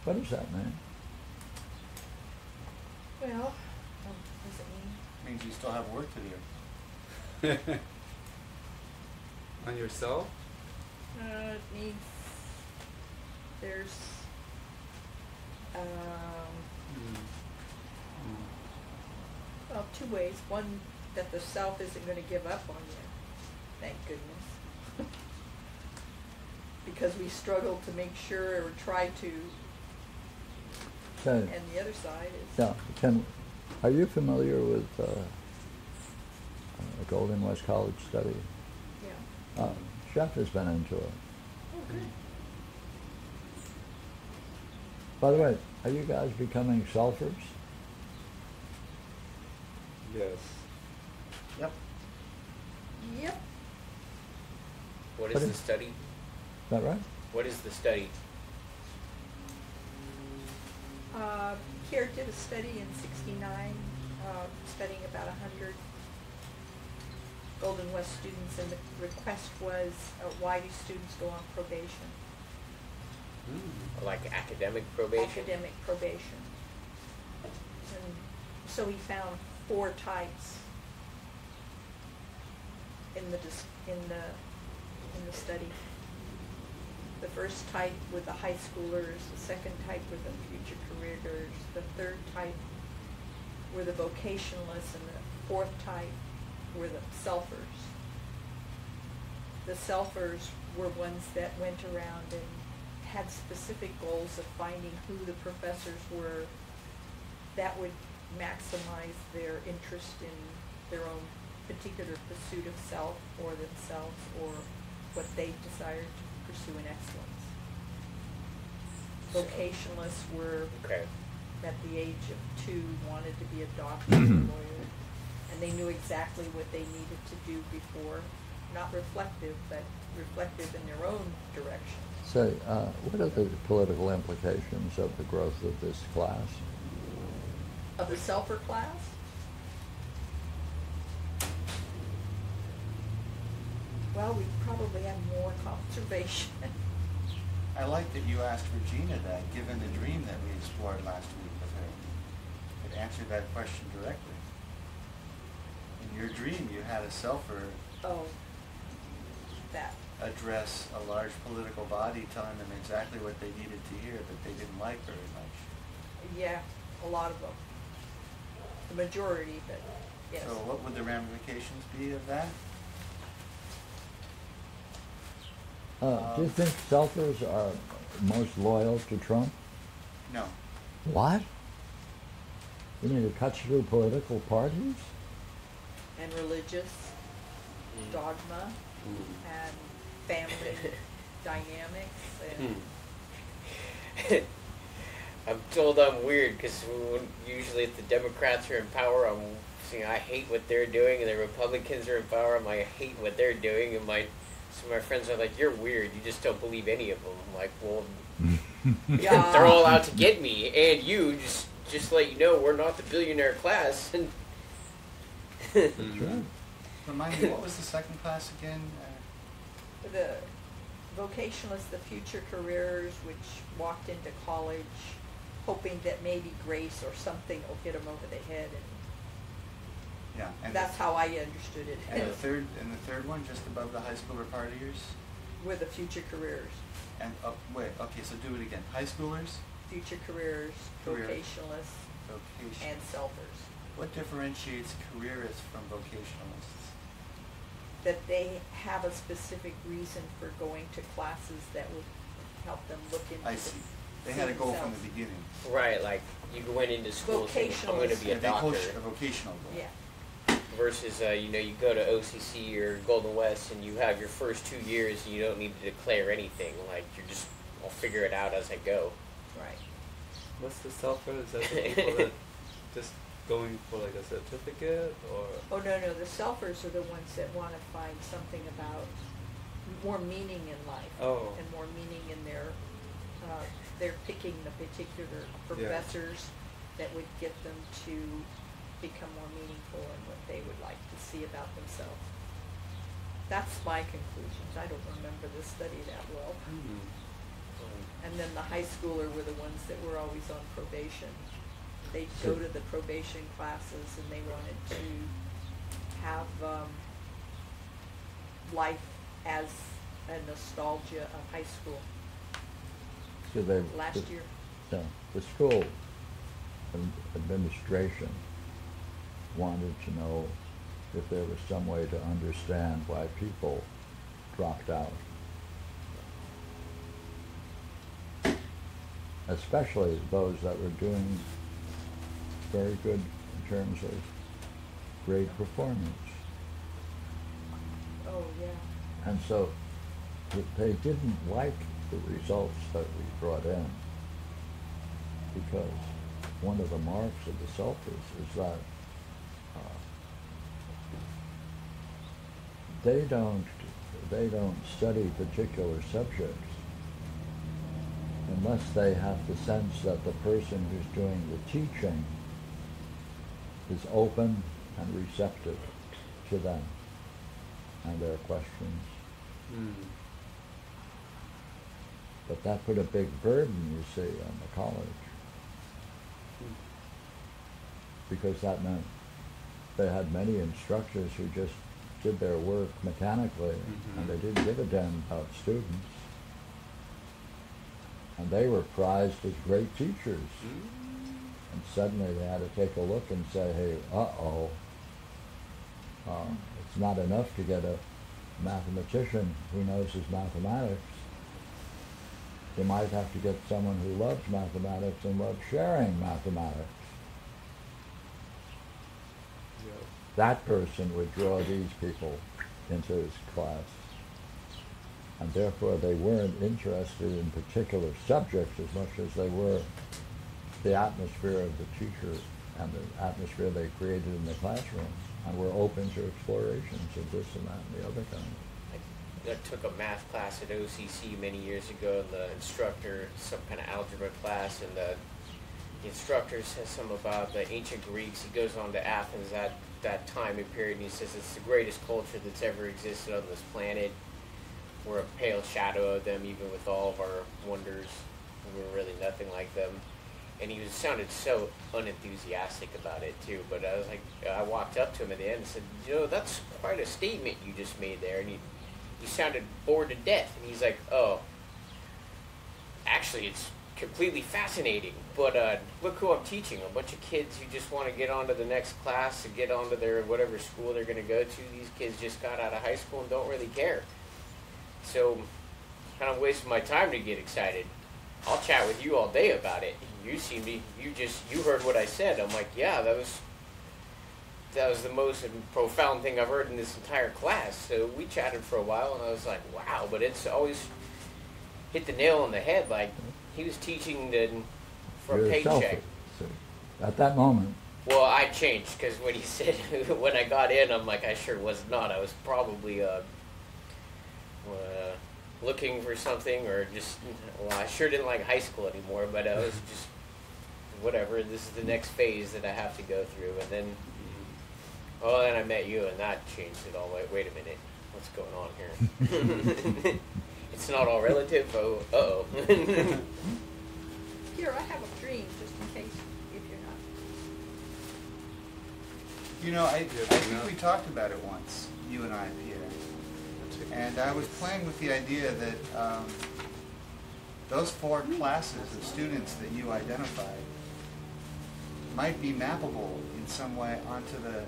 What does that mean? Well, um, what does it mean? Means you still have work to do. On yourself? Uh, it means there's, um. Well, two ways. One, that the self isn't gonna give up on you. Thank goodness. Because we struggle to make sure or try to, Can, and the other side is. yeah, can, are you familiar with uh, a Golden West College study. Yeah. Uh, Jeff has been into it. Oh, good. By the way, are you guys becoming selfers? Yes. Yep. Yep. What What is the is- study? Is that right? What is the study? Uh, Pierre did a study in sixty-nine, uh, studying about a hundred Golden West students, and the request was, uh, why do students go on probation? Hmm. Like academic probation? Academic probation. And so he found four types in the, in the, in the study. The first type were the high schoolers, the second type were the future careers, the third type were the vocationalists, and the fourth type were the selfers. The selfers were ones that went around and had specific goals of finding who the professors were that would maximize their interest in their own particular pursuit of self or themselves or what they desired to pursue in excellence. Vocationalists were Okay. at the age of two wanted to be a doctor or lawyer, and they knew exactly what they needed to do before, not reflective, but reflective in their own direction. Say, uh, what are the political implications of the growth of this class? Of the selfer class, well, we probably have more conservation. I like that you asked Regina that, given the dream that we explored last week with her. It answered that question directly. In your dream, you had a selfer Oh, that, address a large political body telling them exactly what they needed to hear that they didn't like very much. yeah, a lot of them. The majority, but yes. So what would the ramifications be of that? Uh, do you Um, think selfers are most loyal to Trump? No. What? You mean it cuts through political parties? And religious Mm. dogma and family dynamics Hmm. I'm told I'm weird because usually if the Democrats are in power, I'm saying I hate what they're doing, and the Republicans are in power, I'm like I hate what they're doing, and my some of my friends are like, "You're weird. You just don't believe any of them." I'm like, well, Yeah. they're all out to get me, and you just just let you know we're not the billionaire class. And That's right. Remind me, what was the second class again? Uh, the vocationalists, the future careers, which walked into college hoping that maybe grace or something will hit them over the head, and Yeah. and that's the- how I understood it. And the third, and the third one, just above the high schooler partiers? Were the future careers, And, oh, wait, okay, so do it again. High schoolers, future careers, Career. vocationalists, vocation. and selfers. What differentiates careerists from vocationalists? That they have a specific reason for going to classes that would help them look into. I the- see. They had a goal from the themselves. beginning. right, like you went into school saying I'm going to be a they doctor. coach a vocational goal. Yeah, versus uh, you know you go to OCC or Golden West and you have your first two years and you don't need to declare anything like you're just I'll figure it out as I go. right. What's the selfer? Is that the people that just going for like a certificate or? Oh, no, no, the selfers are the ones that want to find something about more meaning in life. Oh. And more meaning in their, uh, they're picking the particular professors that would get them to become more meaningful in what they would like to see about themselves. That's my conclusions. I don't remember the study that well. Hmm. And then the high schooler were the ones that were always on probation. They'd go to the probation classes and they wanted to have um, life as a nostalgia of high school. So they, Last the- year, Yeah, the school administration wanted to know if there was some way to understand why people dropped out. Especially those that were doing very good in terms of grade performance. Yeah. And so they didn't like the results that we brought in because one of the marks of the selfers is that uh, they don't they don't study particular subjects unless they have the sense that the person who's doing the teaching is open and receptive to them and their questions. Mm. But that put a big burden, you see, on the college. Because that meant they had many instructors who just did their work mechanically and they didn't give a damn about students. And they were prized as great teachers. And suddenly they had to take a look and say, hey, uh-oh, uh, it's not enough to get a mathematician who knows his mathematics. You might have to get someone who loves mathematics and loves sharing mathematics. That person would draw these people into his class. And therefore they weren't interested in particular subjects as much as they were the atmosphere of the teacher and the atmosphere they created in the classroom. And we're open to explorations of this and that and the other kind. I, took a math class at OCC many years ago, and the instructor, some kind of algebra class, and the, the instructor says something about the ancient Greeks. He goes on to Athens at that time and period, and he says it's the greatest culture that's ever existed on this planet. We're a pale shadow of them, even with all of our wonders. We're really nothing like them and he was sounded so unenthusiastic about it too. But I was like, I walked up to him at the end and said, you know, that's quite a statement you just made there, and he he sounded bored to death, and he's like, oh, actually, it's completely fascinating. But uh, look who I'm teaching. A bunch of kids who just want to get on to the next class and get on to their whatever school they're going to go to. These kids just got out of high school and don't really care. So, kind of wasting my time to get excited. I'll chat with you all day about it. You seem to, you just, you heard what I said. I'm like, yeah, that was, that was the most profound thing I've heard in this entire class. So we chatted for a while, and I was like, wow, but it's always hit the nail on the head. Like, he was teaching the, for You're a paycheck. selfish, see. At that moment, Well, I changed because when he said when I got in, I'm like, I sure was not. I was probably uh, uh, looking for something, or just well, I sure didn't like high school anymore. But I was just whatever. This is the next phase that I have to go through, and then oh, then I met you, and that changed it all. Wait, wait a minute, what's going on here? it's not all relative. Oh, uh oh. Here, I have a dream, just in case, if you're not. You know, I, I think we talked about it once, you and I, Peter. And I was playing with the idea that um, those four classes of students that you identified might be mappable in some way onto the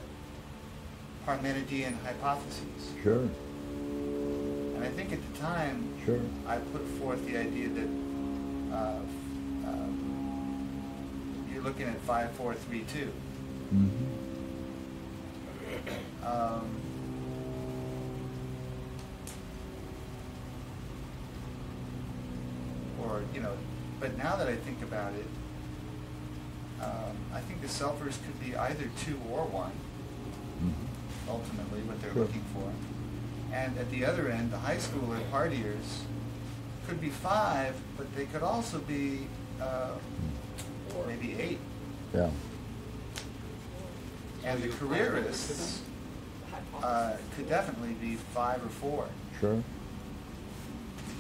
Parmenidean hypotheses. sure, And I think at the time, sure. I put forth the idea that uh, um, you're looking at five, four, three, two. Mm -hmm. Um, or, you know, but now that I think about it, um, I think the selfers could be either two or one, hmm ultimately, what they're Sure. looking for. And at the other end, the high schooler partiers could be five, but they could also be uh, Or- maybe eight. Yeah, And the you compare it to careerists uh, could definitely be five or four. sure.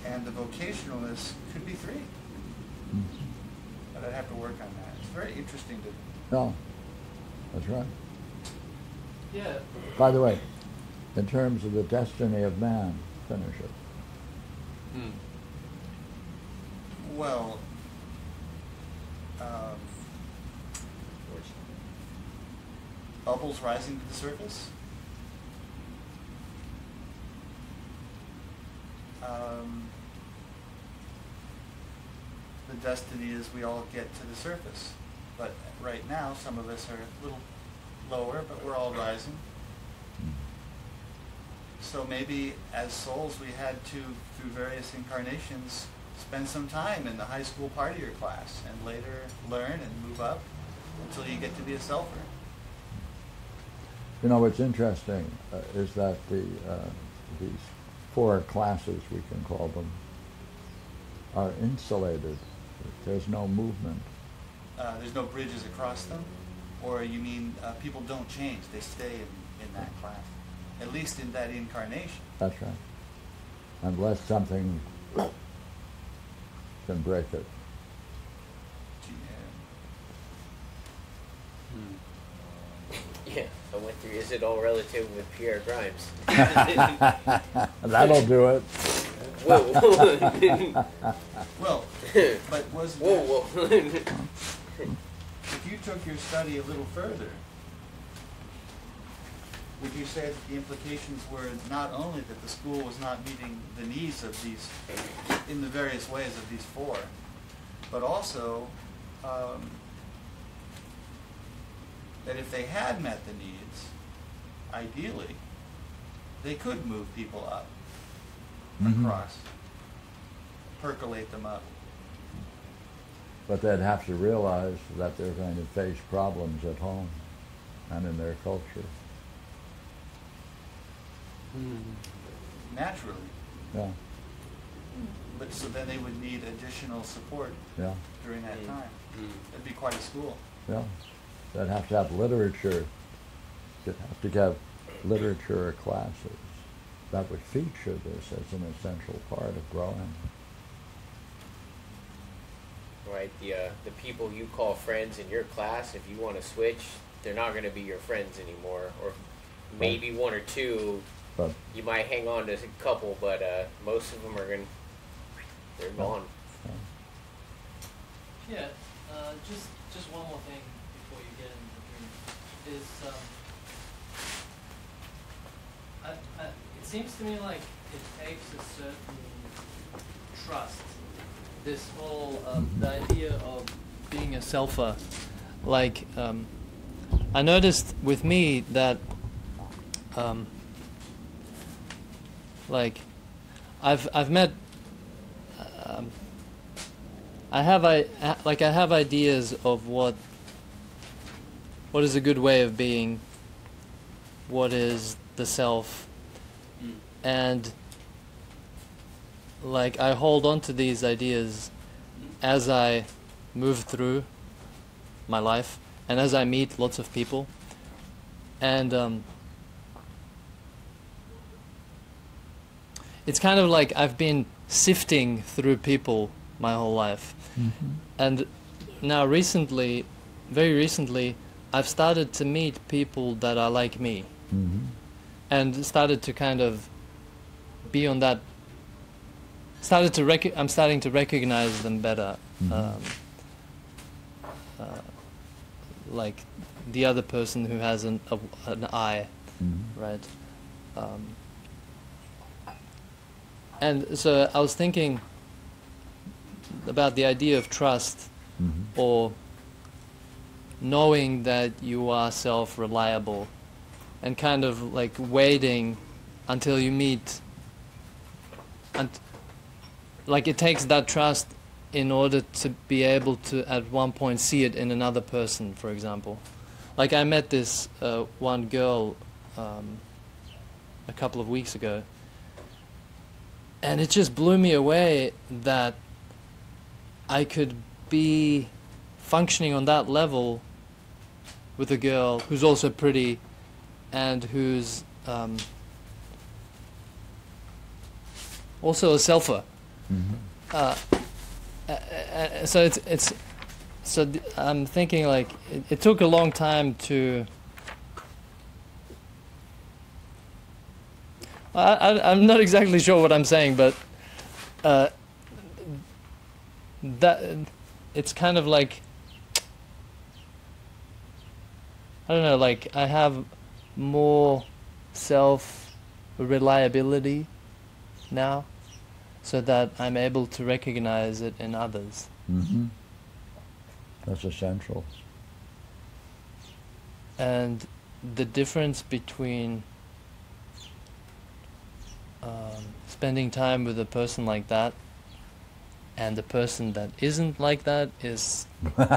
And the vocationalists could be three. Mhm. But I'd have to work on that. It's very interesting to, No, that's right. Yeah. By the way, in terms of the destiny of man, finish it. Hmm. well, um, bubbles rising to the surface. Um, the destiny is we all get to the surface. But right now, some of us are a little lower, but we're all rising. So maybe as souls, we had to, through various incarnations, spend some time in the high school part of your class and later learn and move up until you get to be a selfer. You know, what's interesting uh, is that the, uh, these four classes, we can call them, are insulated. There's no movement. Uh, there's no bridges across them? Or you mean uh, people don't change, they stay in, in that class? At least in that incarnation. That's right. Unless something can break it. Yeah, I went through Is It All Relative with Pierre Grimes. That'll do it. whoa. Well, but was whoa, whoa. if you took your study a little further, would you say that the implications were not only that the school was not meeting the needs of these, in the various ways of these four, but also um, that if they had met the needs, ideally, they could move people up, Mhm. across, percolate them up. But they'd have to realize that they're going to face problems at home and in their culture. naturally. Yeah, But so then they would need additional support yeah, during that Mm. time. It'd be quite a school. yeah. They'd have to have literature. They'd have to have literature classes that would feature this as an essential part of growing. Right, the uh, the people you call friends in your class, if you want to switch, they're not going to be your friends anymore, or maybe one or two. But You might hang on to a couple, but uh, most of them are going. to They're gone. Yeah, uh, just just one more thing before you get into the dream is um, I, I, it seems to me like it takes a certain trust. This whole um, the idea of being a selfer, like um, I noticed with me that um, like I've I've met um, I have I like I have ideas of what what is a good way of being, what is the self, and like I hold on to these ideas as I move through my life and as I meet lots of people, and um, it's kind of like I've been sifting through people my whole life. And now recently, very recently, I've started to meet people that are like me mhm. and started to kind of be on that started to rec- I'm starting to recognize them better. Mhm. Um, uh, like the other person who has an a, an eye, Mhm. right? Um, and so I was thinking about the idea of trust Mhm. or knowing that you are self-reliable and kind of like waiting until you meet and like it takes that trust in order to be able to at one point see it in another person for example like i met this uh, one girl um, a couple of weeks ago and it just blew me away that i could be functioning on that level with a girl who's also pretty and who's um, also a selfer. Uh, uh, uh, so it's it's so th- I'm thinking like it, it took a long time to. I, I'm not exactly sure what I'm saying, but uh, that it's kind of like I don't know, like I have more self reliability now so that I'm able to recognize it in others. Mhm. That's essential. And the difference between um, spending time with a person like that, and a person that isn't like that is Goodbye.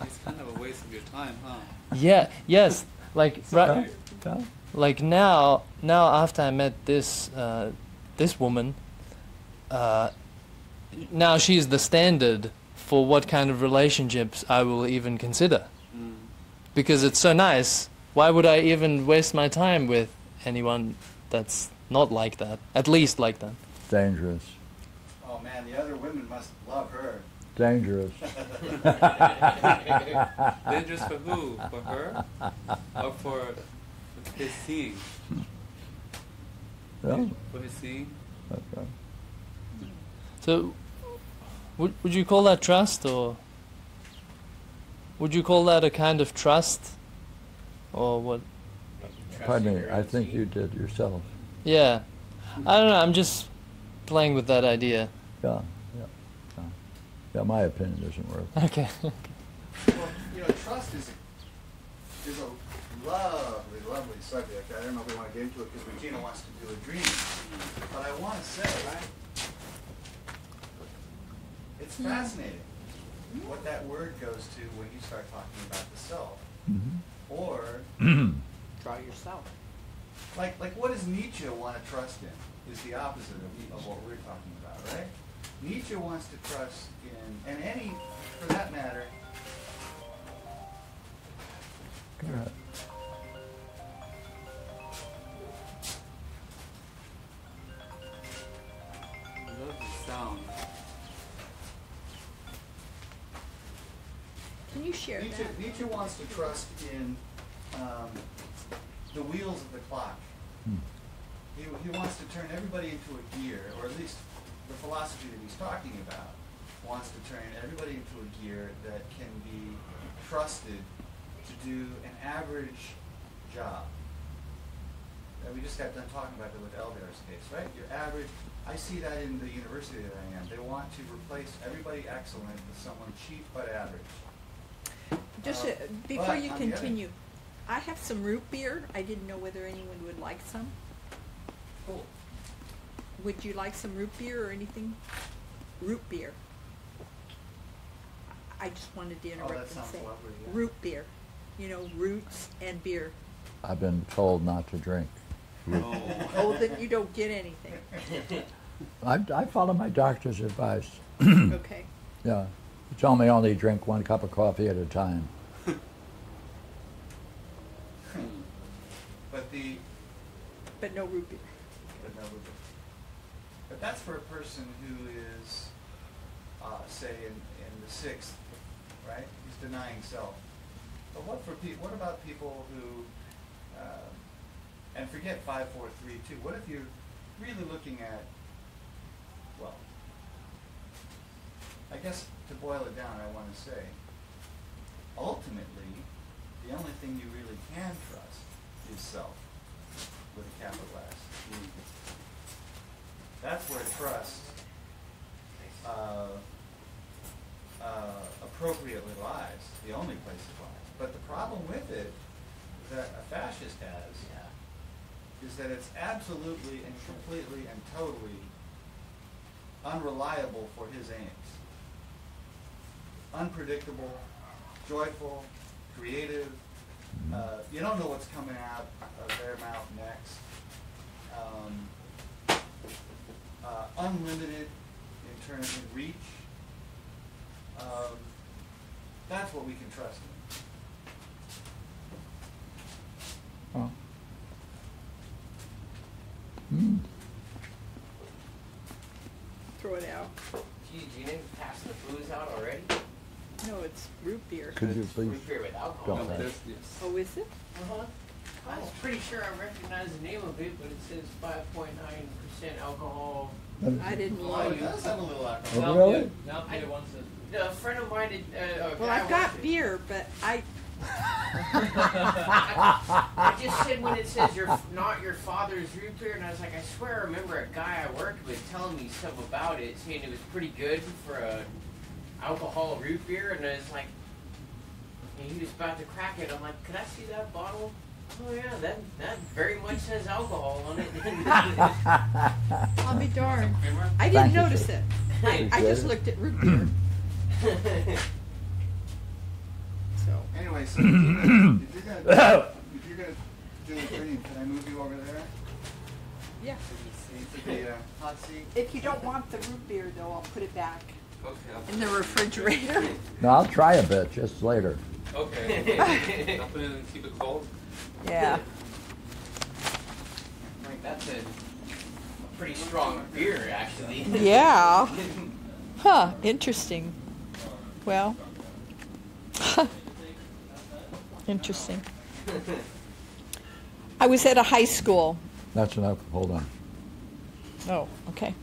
It's kind of a waste of your time, huh? yeah yes like right, Yeah. Like now now after I met this uh, this woman, uh, now she's the standard for what kind of relationships I will even consider Mm. because it's so nice. Why would I even waste my time with anyone that's not like that? At least like that. Dangerous. Oh man, the other women must love her. Dangerous. Dangerous for who? For her? Or for his seeing? Yeah. For his seeing? That's right. So, would would you call that trust, or would you call that a kind of trust, or what? Pardon me, I think you did yourself. Yeah, I don't know. I'm just playing with that idea. Yeah, yeah. Yeah, yeah my opinion isn't worth it. Okay. Well, you know, trust is is a lovely, lovely subject. I don't know if we want to get into it because Regina wants to do a dream, but I want to say right? it's fascinating what that word goes to when you start talking about the self, Mhm. or Try yourself. like like what does Nietzsche want to trust in? Is the opposite of, of what we're talking about, right? Nietzsche wants to trust in, and any, for that matter, love the sound. Can you share Nietzsche, that? Nietzsche wants to trust in um, the wheels of the clock. Hmm. He, he wants to turn everybody into a gear, or at least the philosophy that he's talking about wants to turn everybody into a gear that can be trusted to do an average job. And we just got done talking about that with Eldar's case, right? Your average, I see that in the university that I am. They want to replace everybody excellent with someone cheap but average. Just Uh, uh, before you on the other- continue, I have some root beer. I didn't know whether anyone would like some. Cool. Would you like some root beer or anything? Root beer. I just wanted to Oh, interrupt that and say, lovely, yeah. root beer. You know, roots and beer. I've been told not to drink. Oh, then you don't get anything. I, I follow my doctor's advice. Okay. Yeah. He told me only drink one cup of coffee at a time. But the, But no root beer. but no, but that's for a person who is, uh, say, in, in the sixth, right? He's denying self. But what for people, what about people who, um, and forget five, four, three, two, what if you're really looking at, well, I guess to boil it down, I wanna say, ultimately, the only thing you really can trust is self, with a capital S. That's where trust uh, uh, appropriately lies, the only place it lies. But the problem with it that a fascist has is that it's absolutely and completely and totally unreliable for his aims. Unpredictable, joyful, creative. Uh, you don't know what's coming out of their mouth next. Um, uh, unlimited in terms of reach. Um, that's what we can trust in. Mm. Throw it out. Geez, you didn't pass the booze out already? No, it's root beer. Could you please? Root beer with alcohol. Don't No, say. there's, yes. Oh, is it? Uh-huh. I was pretty sure I recognized the name of it, but it says five point nine percent alcohol. I didn't Oh, like it does have a little Oh, alcohol. really? Now Peter wants it. A friend of mine did, uh, a Well, I've got wants it. beer, but I, I just said when it says you're not your father's root beer, and I was like, I swear I remember a guy I worked with telling me stuff about it, saying it was pretty good for a alcohol root beer, and I was like, and he was about to crack it. I'm like, could I see that bottle? Oh yeah, that that very much says alcohol on it. I'll be darned. I didn't you, notice sir. it. I, I just looked at root beer. So, Anyway, so if you're gonna, if you're gonna, if you're gonna do a dream, can I move you over there? yeah. Into the uh, hot seat? If you don't want the root beer though, I'll put it back Okay. in the refrigerator. No, I'll try a bit just later. Okay. I'll put it in and keep it cold. Yeah. Like that's a, a pretty strong beer, actually. Yeah. Huh, interesting. Well, interesting. I was at a high school. That's enough. Hold on. Oh, okay.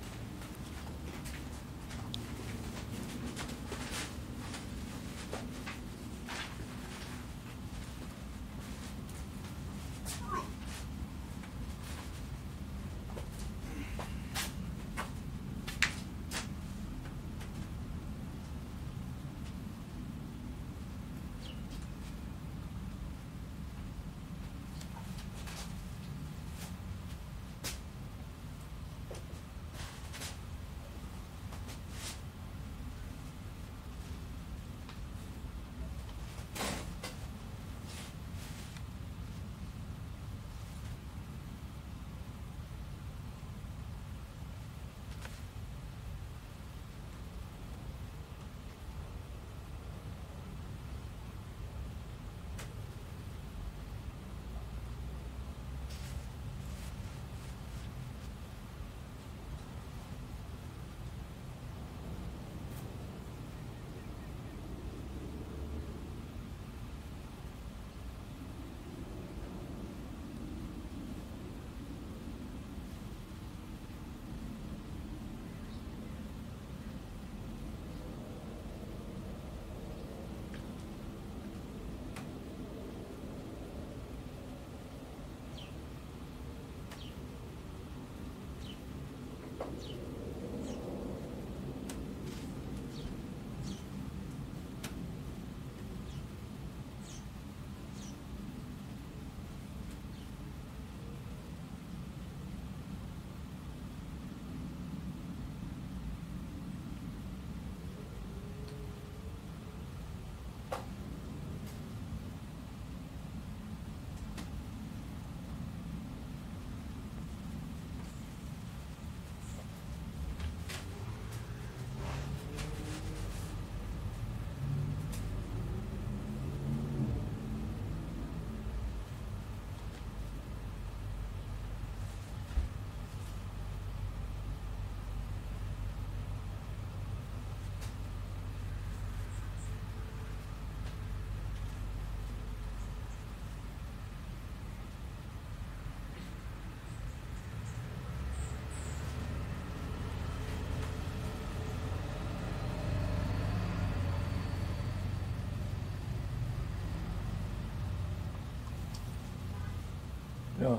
Yeah.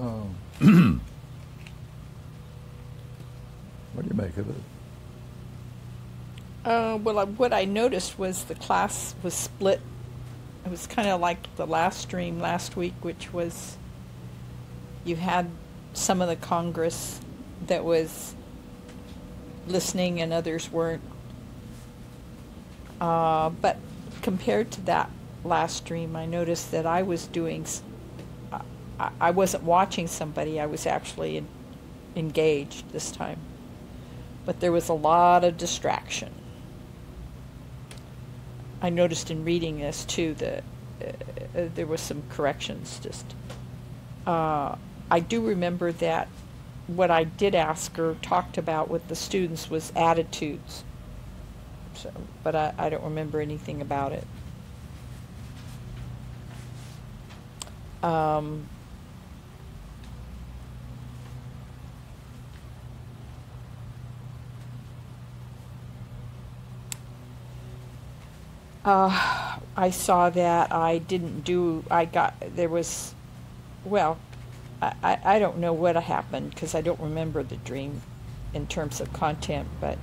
Oh. what do you make of it? Uh, well, what I noticed was the class was split. It was kind of like the last stream last week, which was you had some of the Congress that was listening and others weren't. Uh, but compared to that last stream, I noticed that I was doing. I wasn't watching somebody. I was actually in, engaged this time. But there was a lot of distraction. I noticed in reading this too that uh, uh, there was some corrections. Just, uh, I do remember that what I did ask or talked about with the students was attitudes. So, but I, I don't remember anything about it. Um, Uh, I saw that. I didn't do. I got there was, well, I I, I don't know what happened because I don't remember the dream, in terms of content. But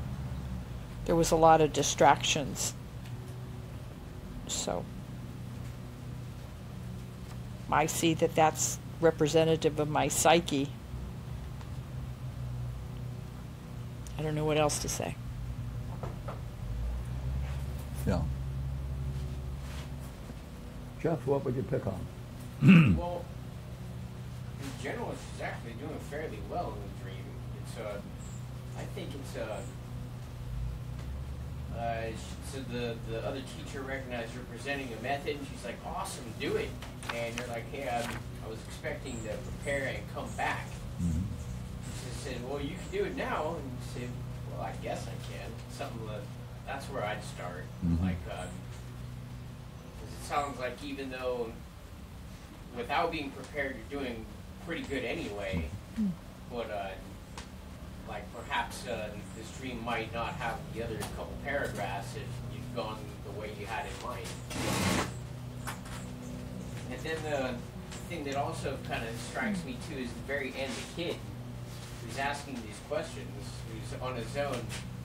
there was a lot of distractions. So. I see that that's representative of my psyche. I don't know what else to say. Yeah. Jeff, what would you pick on? well, in general, she's actually doing fairly well in the dream. It's uh, I think it's uh, uh, so the the other teacher recognized you're presenting a method, and she's like, "Awesome, do it." And you're like, "Hey, I'm, I was expecting to prepare and come back." Mhm. She said, "Well, you can do it now," and you said, "Well, I guess I can." Something that that's where I'd start. Mhm. Like, uh, 'cause it sounds like even though without being prepared, you're doing pretty good anyway. But uh, like perhaps uh, this dream might not have the other couple paragraphs if you'd gone the way you had in mind. And then the thing that also kind of strikes me too is the very end, the kid who's asking these questions, who's on his own.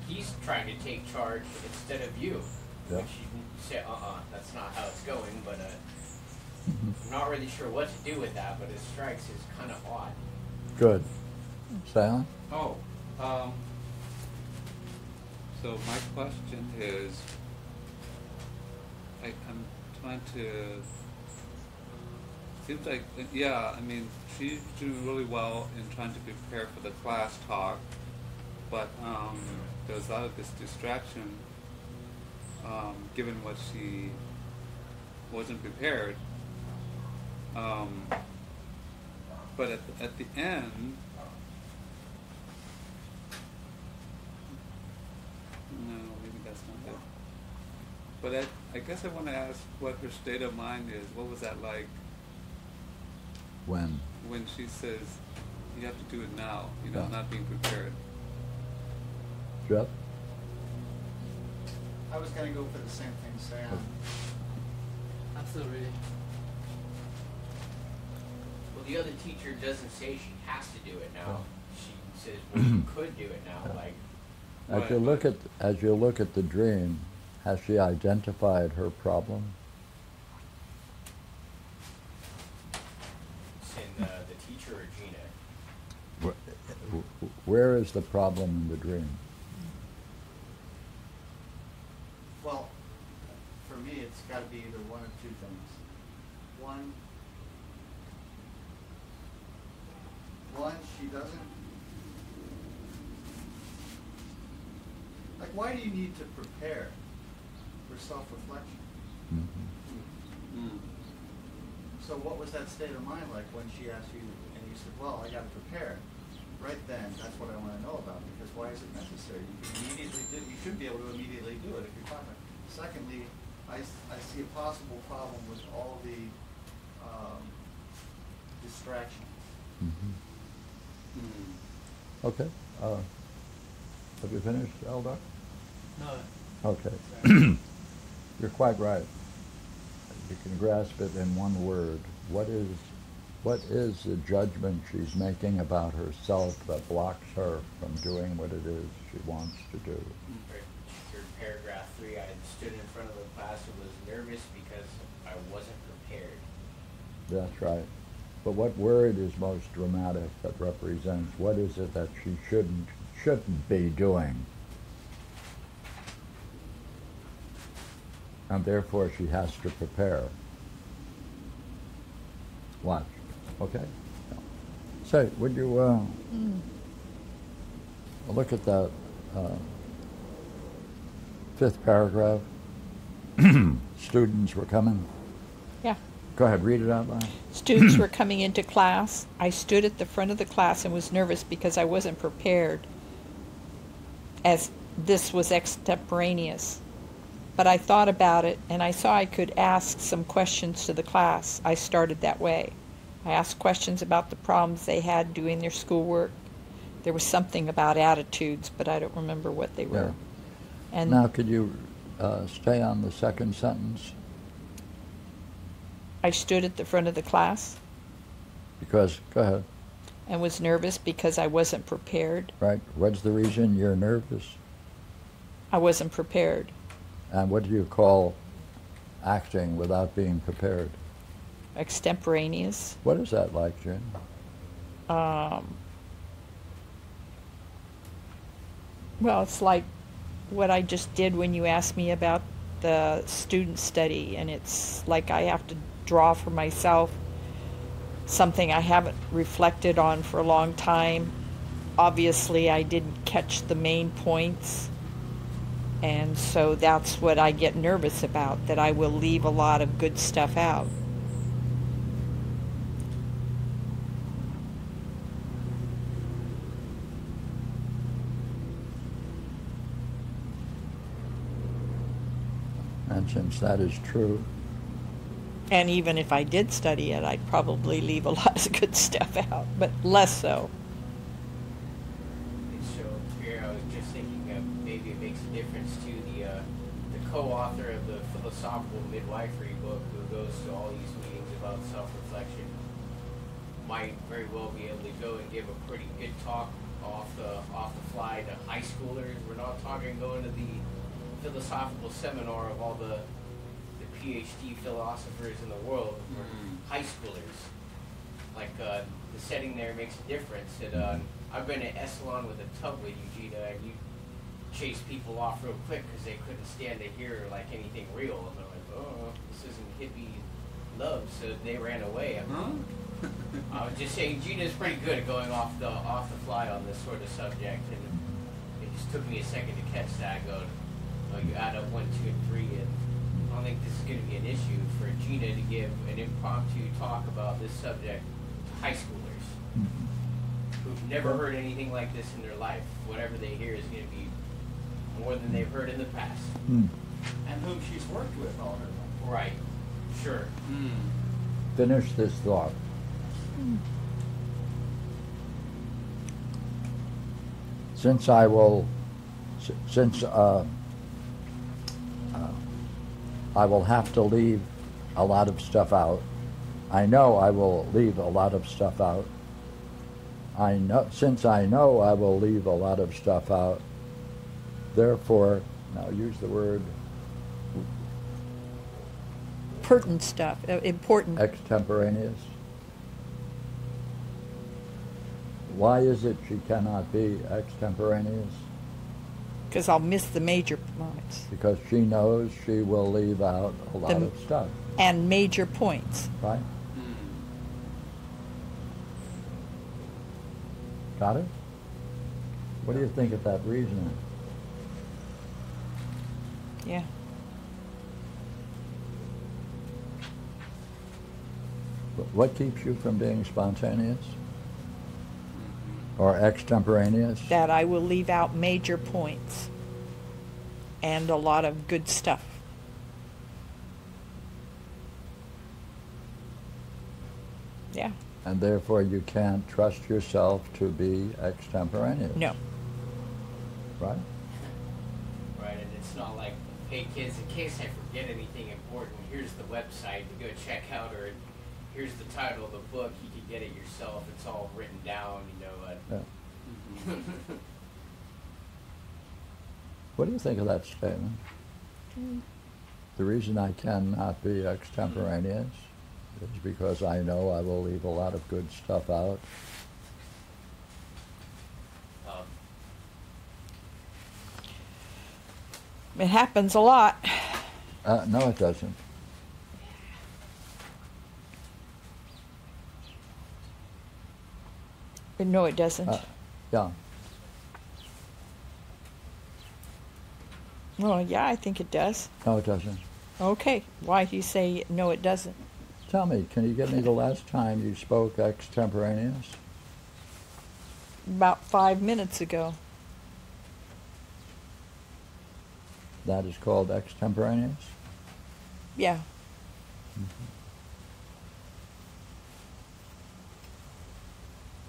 He's trying to take charge instead of you. Yeah. Which you say, uh-uh, that's not how it's going. But uh. I'm not really sure what to do with that. But it strikes as kind of odd. Good. Silent? Oh, um, so my question is, I, I'm trying to, seems like, yeah, I mean, she's doing really well in trying to prepare for the class talk, but, um, there's a lot of this distraction, um, given what she wasn't prepared. Um, but at, the- at the end, no, maybe that's not it. But I, I guess I want to ask what her state of mind is. What was that like When? when she says, you have to do it now, you know, Yeah. not being prepared? Jeff? I was gonna go for the same thing Sam. I'm still reading. Well, the other teacher doesn't say she has to do it now. Oh. She says, well, you could do it now. Yeah. Like, As you look at, as you look at the dream, has she identified her problem? in uh, the teacher or Gina. Wh- Where is the problem in the dream? Well, for me, it's gotta be either one of two things. One, one, she doesn't, like, why do you need to prepare for self-reflection? Mhm. Mm. So what was that state of mind like when she asked you, and you said, well, I gotta prepare? Right then, that's what I wanna know about, because why is it necessary? You can immediately do, you should be able to immediately do it if you're talking. Secondly, I, s- I see a possible problem with all the, um, distractions. Mhm. Mm. Okay. uh, Have you finished, Eldar? No. Okay. You're quite right. You can grasp it in one word. What is, what is the judgment she's making about herself that blocks her from doing what it is she wants to do? Or third paragraph three, I stood in front of the class and was nervous because I wasn't prepared. That's right. But what word is most dramatic that represents what is it that she shouldn't, shouldn't be doing? And therefore she has to prepare. Watch, okay? Say, would you, uh, look at that, uh, fifth paragraph? Students were coming. Yeah. Go ahead, read it out loud. Students were coming into class. I stood at the front of the class and was nervous because I wasn't prepared, as this was extemporaneous. But I thought about it and I saw I could ask some questions to the class. I started that way. I asked questions about the problems they had doing their schoolwork. There was something about attitudes, but I don't remember what they were. And Now, could you uh, stay on the second sentence? I stood at the front of the class Because, go ahead, and was nervous because I wasn't prepared. right? What's the reason you're nervous? I wasn't prepared. And what do you call acting without being prepared? extemporaneous. What is that like, Jen? Um, well, it's like what I just did when you asked me about the student study, and it's like I have to draw for myself something I haven't reflected on for a long time. Obviously, I didn't catch the main points, and so that's what I get nervous about that I will leave a lot of good stuff out. And since that is true, And even if I did study it, I'd probably leave a lot of good stuff out, but less so. So here I was just thinking of maybe it makes a difference to the uh, the co-author of the philosophical midwifery book who goes to all these meetings about self-reflection might very well be able to go and give a pretty good talk off the off the fly to high schoolers. We're not talking going to the philosophical seminar of all the PhD philosophers in the world. We're high schoolers like uh, the setting there makes a difference. And uh, I've been at Esalen with a tub with Gina, and you chase people off real quick because they couldn't stand to hear like anything real, and they're like, "Oh, this isn't hippie love," so they ran away. I'm- I was just saying, Gina's pretty good at going off the off the fly on this sort of subject, and it just took me a second to catch that. Go, oh, you add up one, two, and three, and I don't think this is going to be an issue for Gina to give an impromptu talk about this subject to high schoolers who've never heard anything like this in their life. Whatever they hear is going to be more than they've heard in the past. hmm, And whom she's worked with all her life. Right. Sure. finish this thought. Since I will, since uh, uh, I will have to leave a lot of stuff out, I know I will leave a lot of stuff out. I know, since I know I will leave a lot of stuff out, therefore, now use the word Pertinent stuff, uh, important. extemporaneous. Why is it she cannot be extemporaneous? Because I'll miss the major points. Because she knows she will leave out a lot The- of stuff, And major points. right? Hmm. Got it? What do you think of that reasoning? Yeah. What keeps you from being spontaneous? Or extemporaneous? That I will leave out major points. And a lot of good stuff. Yeah. And therefore you can't trust yourself to be extemporaneous? No. Right? Right. And it's not like, hey kids, in case I forget anything important, here's the website to go check out, or here's the title of the book. You can get it yourself. It's all written down. You know. Yeah. Uh, What do you think of that statement? The reason I cannot be extemporaneous is because I know I will leave a lot of good stuff out. um, It happens a lot. Uh, no, it doesn't. No, it doesn't. Uh, yeah. well, yeah, I think it does. No, it doesn't. Okay. Why do you say no, it doesn't? Tell me, can you give me the last time you spoke extemporaneous? About five minutes ago. That is called extemporaneous? Yeah.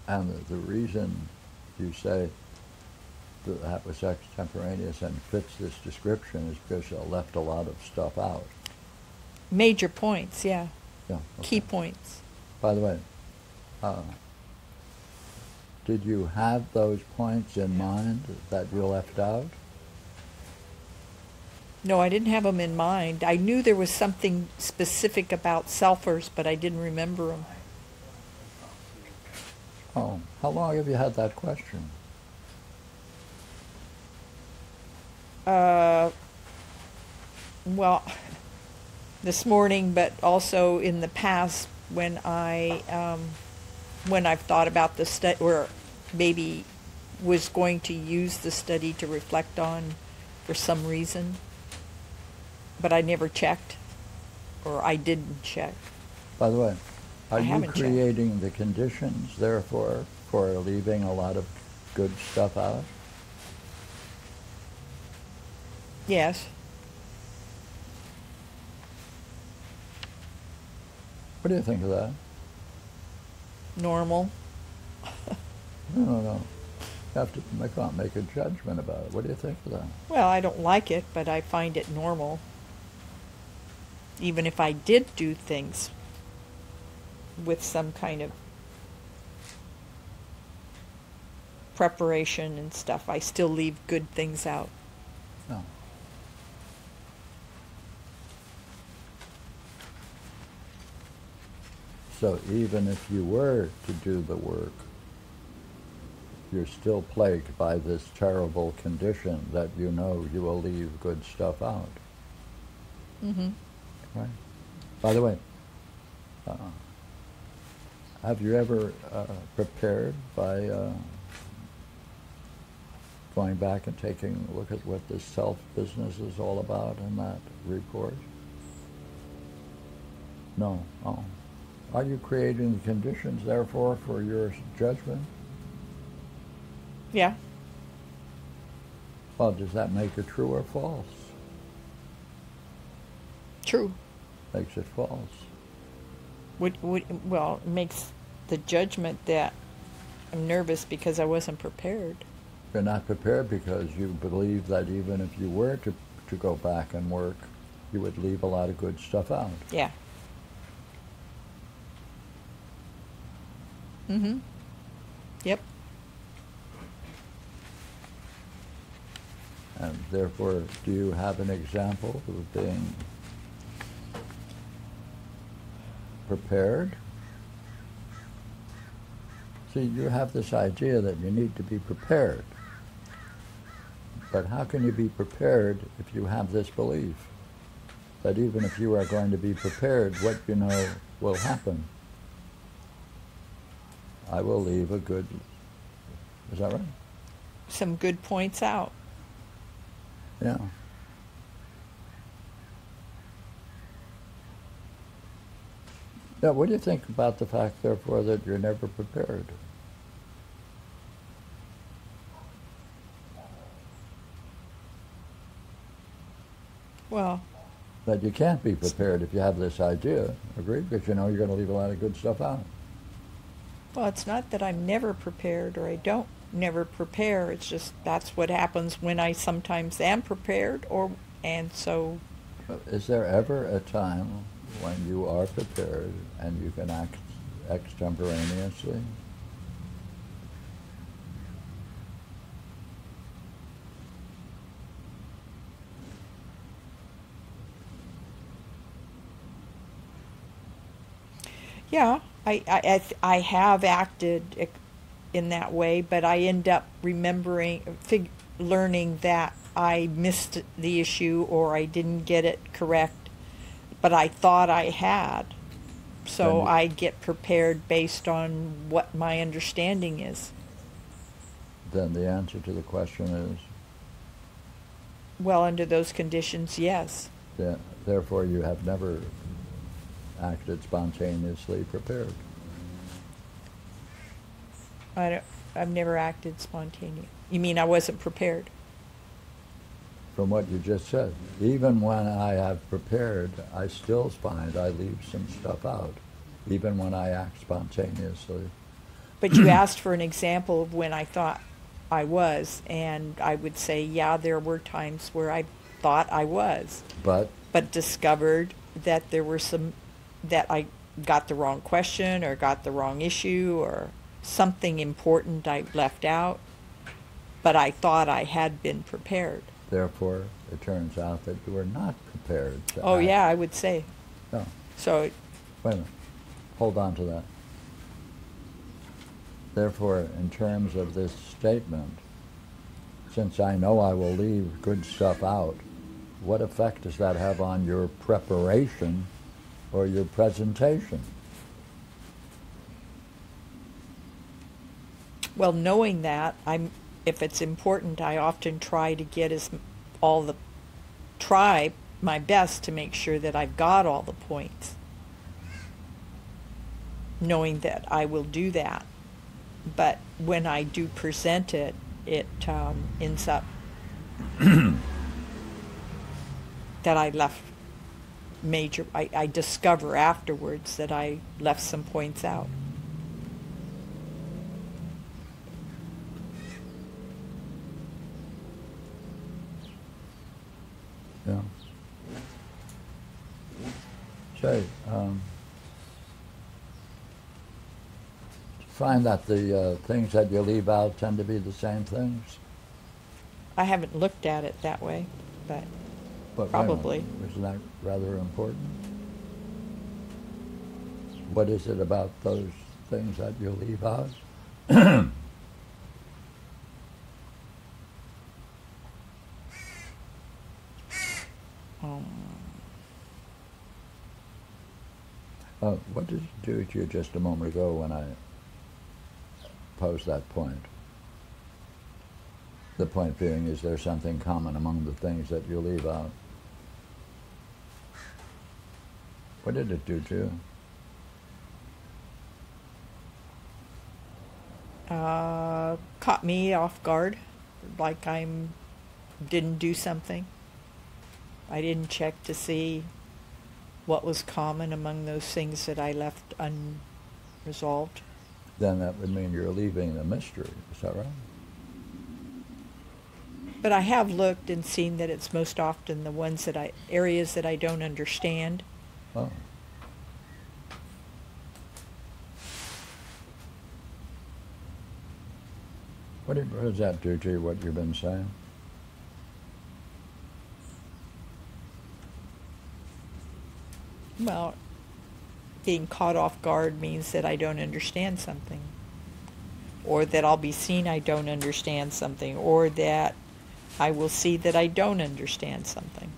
And the, the reason you say that that was extemporaneous and fits this description is because you left a lot of stuff out. Major points, yeah. Yeah. Key points. By the way, uh, did you have those points in mind that you left out? No, I didn't have them in mind. I knew there was something specific about selfers, but I didn't remember them. Oh, how long have you had that question? Uh, well, this morning, but also in the past when I, um, when I've thought about the study, or maybe was going to use the study to reflect on for some reason, but I never checked, or I didn't check. By the way, are you haven't checked. creating the conditions, therefore, for leaving a lot of good stuff out? Yes. What do you think of that? Normal. No, no, no. You have to make, not make a judgment about it. What do you think of that? Well, I don't like it, but I find it normal. Even if I did do things with some kind of preparation and stuff, I still leave good things out. No. So even if you were to do the work, you're still plagued by this terrible condition that you know you will leave good stuff out. Mm-hmm. Right. By the way, uh, have you ever uh, prepared by uh, going back and taking a look at what this self business is all about in that report? No. Oh. Are you creating the conditions, therefore, for your judgment? Yeah. Well, does that make it true or false? True. Makes it false. Would, would, well, it makes the judgment that I'm nervous because I wasn't prepared. You're not prepared because you believe that even if you were to, to go back and work, you would leave a lot of good stuff out. Yeah. Mm-hmm. Yep. And therefore, do you have an example of being prepared? See, you have this idea that you need to be prepared. But how can you be prepared if you have this belief that even if you are going to be prepared, what you know will happen? I will leave a good. Is that right? Some good points out. Yeah. Yeah, what do you think about the fact, therefore, that you're never prepared? Well, That you can't be prepared if you have this idea, agree? Because you know you're going to leave a lot of good stuff out. well, it's not that I'm never prepared or I don't never prepare. It's just that's what happens when I sometimes am prepared or and so Is there ever a time when you are prepared and you can act extemporaneously? Yeah, I, I, I, have acted in that way, but I end up remembering, fig- learning that I missed the issue or I didn't get it correct, but I thought I had. So Then I get prepared based on what my understanding is. Then the answer to the question is, Well, under those conditions, yes. that therefore you have never acted spontaneously prepared. I don't, I've never acted spontaneous. You mean I wasn't prepared? From what you just said, even when I have prepared, I still find I leave some stuff out, even when I act spontaneously. But you asked for an example of when I thought I was, and I would say, yeah, there were times where I thought I was, But but discovered that there were some, that I got the wrong question or got the wrong issue or something important I left out, but I thought I had been prepared. Therefore, it turns out that you were not prepared to Oh, act. yeah, I would say. No, So, wait a minute. Hold on to that. Therefore, in terms of this statement, since I know I will leave good stuff out, what effect does that have on your preparation or your presentation? well, knowing that, I'm, if it's important, I often try to get as, all the, try my best to make sure that I've got all the points. Knowing that I will do that. But when I do present it, it um, ends up that I left major, I, I discover afterwards that I left some points out. Yeah. Say, um, do you find that the uh, things that you leave out tend to be the same things? I haven't looked at it that way, but But wait a minute, Probably. Isn't that rather important? What is it about those things that you leave out? um, Uh, what did you do to you just a moment ago when I posed that point? The point being, is there something common among the things that you leave out? What did it do to you? uh, caught me off guard, like I'm didn't do something. I didn't check to see what was common among those things that I left unresolved. Then that would mean you're leaving the mystery. Is that right? But I have looked and seen that it's most often the ones that I areas that I don't understand. Oh. What does that do to you, what you've been saying? Well, being caught off guard means that I don't understand something. Or that I'll be seen I don't understand something. Or that I will see that I don't understand something.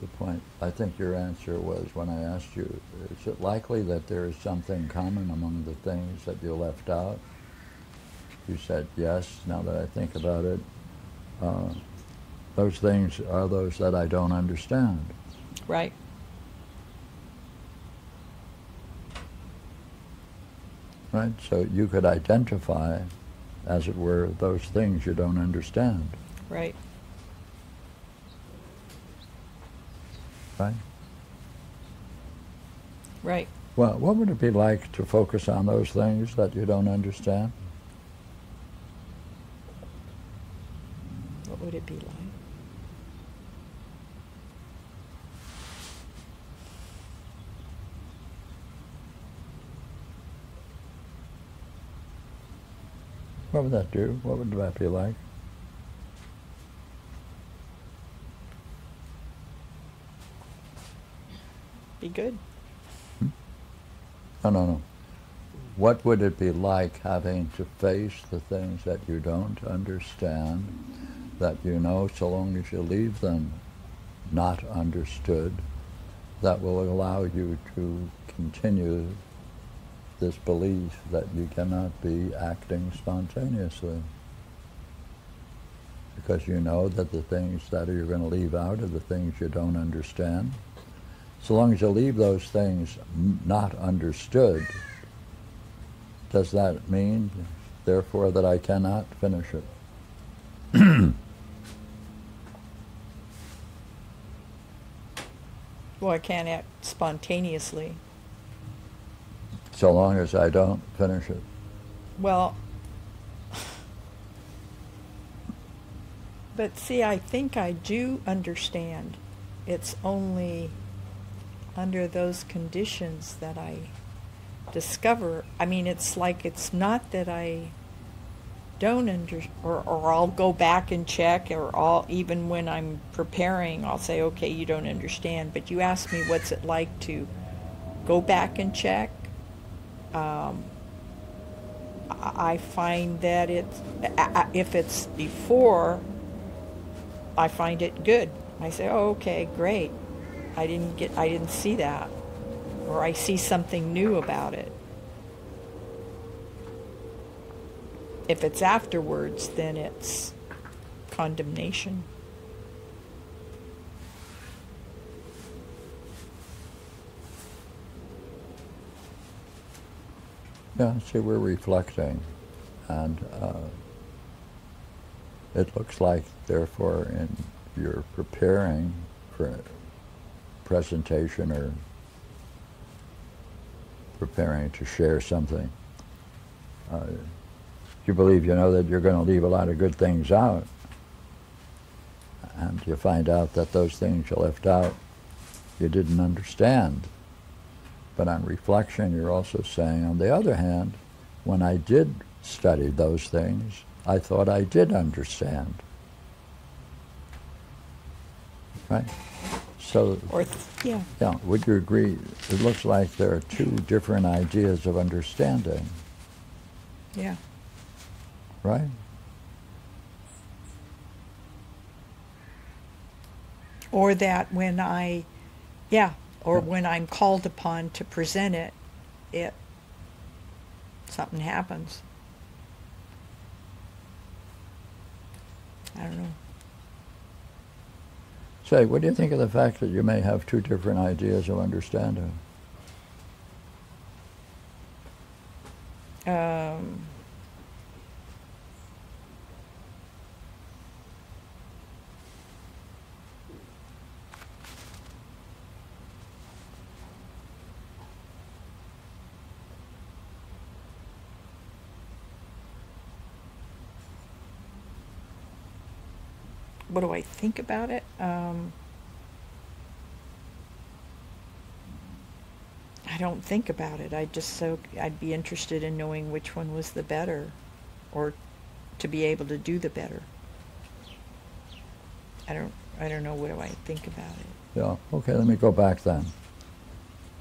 The point, I think your answer was when I asked you, is it likely that there is something common among the things that you left out? You said yes, now that I think about it. Uh, those things are those that I don't understand. Right? Right? So you could identify, as it were, those things you don't understand. Right. Right? Right. Well, what would it be like to focus on those things that you don't understand? What would it be like? What would that do? What would that be like? Be good. No, no, no. What would it be like having to face the things that you don't understand, that you know so long as you leave them not understood, that will allow you to continue this belief that you cannot be acting spontaneously? Because you know that the things that you're going to leave out are the things you don't understand. So long as you leave those things not understood, does that mean, therefore, that I cannot finish it? Well, I can't act spontaneously. So long as I don't finish it. Well, but see, I think I do understand. It's only under those conditions that I discover. I mean, it's like it's not that I don't under, or, or I'll go back and check, or I'll, even when I'm preparing, I'll say, okay, you don't understand, but you asked me what's it like to go back and check. Um, I find that it's, if it's before, I find it good. I say, oh, okay, great. I didn't get, I didn't see that. Or I see something new about it. If it's afterwards, then it's condemnation. Yeah, see, we're reflecting, and uh, it looks like, therefore, in you're preparing for a presentation or preparing to share something. Uh, you believe you know that you're going to leave a lot of good things out, and you find out that those things you left out you didn't understand. But on reflection, you're also saying, on the other hand, when I did study those things, I thought I did understand. Right? So, Or, yeah, yeah, would you agree? It looks like there are two different ideas of understanding, yeah. right? Or that when I, yeah, or when I'm called upon to present it, it, something happens. I don't know. Say, what do you think of the fact that you may have two different ideas of understanding? Um, what do I think about it? Um, I don't think about it. I just so I'd be interested in knowing which one was the better, or to be able to do the better. I don't. I don't know what do I think about it. Yeah, okay, let me go back then.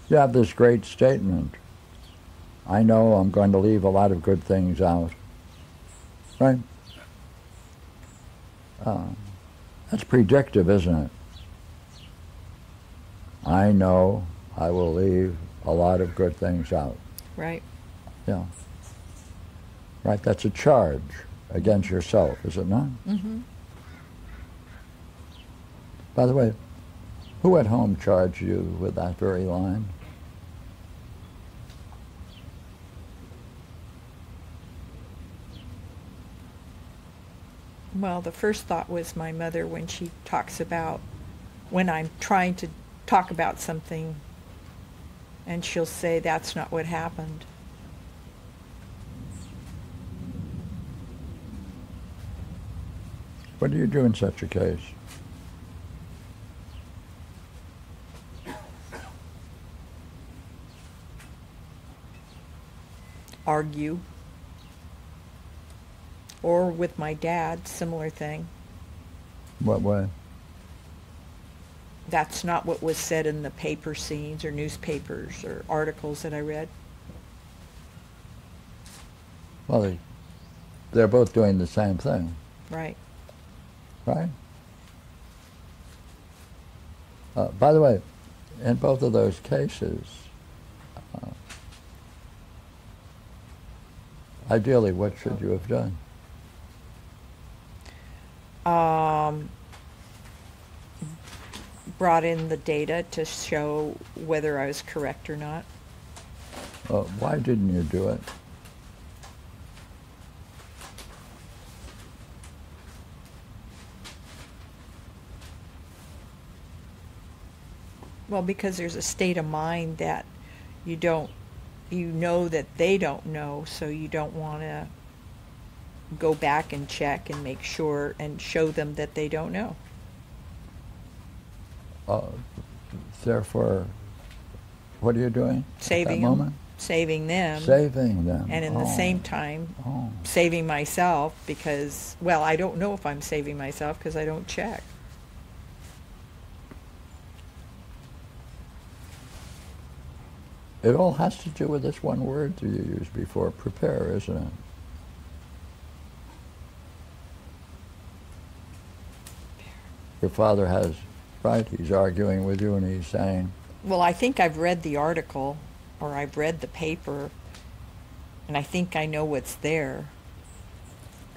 You have this great statement. I know I'm going to leave a lot of good things out. Right? Uh, that's predictive, isn't it? I know I will leave a lot of good things out. Right. Yeah. Right, that's a charge against yourself, is it not? Mm-hmm. By the way, who at home charged you with that very line? Well, the first thought was my mother when she talks about when I'm trying to talk about something, and she'll say that's not what happened. What do you do in such a case? argue. Or with my dad, similar thing. What way? That's not what was said in the paper scenes or newspapers or articles that I read. Well, they, they're both doing the same thing, Right. right? Uh, by the way, in both of those cases, uh, ideally, what should you have done? Um, brought in the data to show whether I was correct or not. Uh, why didn't you do it? Well, because there's a state of mind that you don't, you know that they don't know, so you don't want to go back and check and make sure and show them that they don't know. Uh, therefore, what are you doing Saving at that 'em. moment? saving them, Saving them. and in the Oh, same time, Oh, saving myself because, well, I don't know if I'm saving myself because I don't check. it all has to do with this one word that you used before, prepare, isn't it? Your father has, right, he's arguing with you and he's saying, Well, I think I've read the article or I've read the paper and I think I know what's there.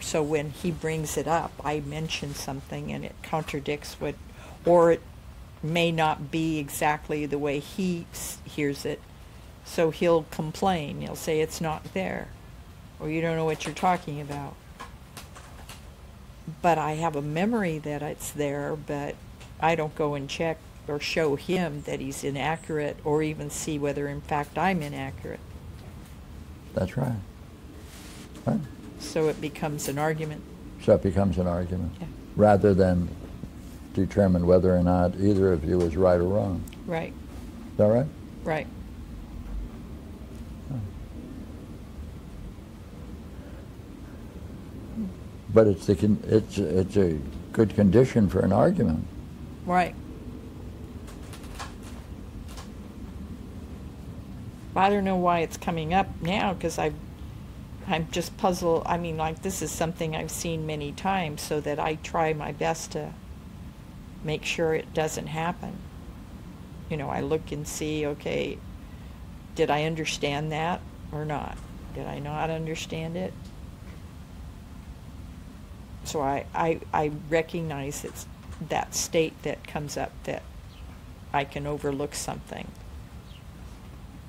So when he brings it up, I mention something and it contradicts what, or it may not be exactly the way he hears it. So he'll complain. He'll say it's not there, or you don't know what you're talking about. But I have a memory that it's there, but I don't go and check or show him that he's inaccurate or even see whether in fact I'm inaccurate. that's right. Right? So it becomes an argument. So it becomes an argument, Yeah. rather than determine whether or not either of you is right or wrong. Right, Is that right? right. But it's the it's it's a good condition for an argument. Right. I don't know why it's coming up now because I, I'm just puzzled. I mean, like this is something I've seen many times, so that I try my best to make sure it doesn't happen. You know, I look and see, okay, did I understand that or not? Did I not understand it? So I, I, I recognize it's that state that comes up that I can overlook something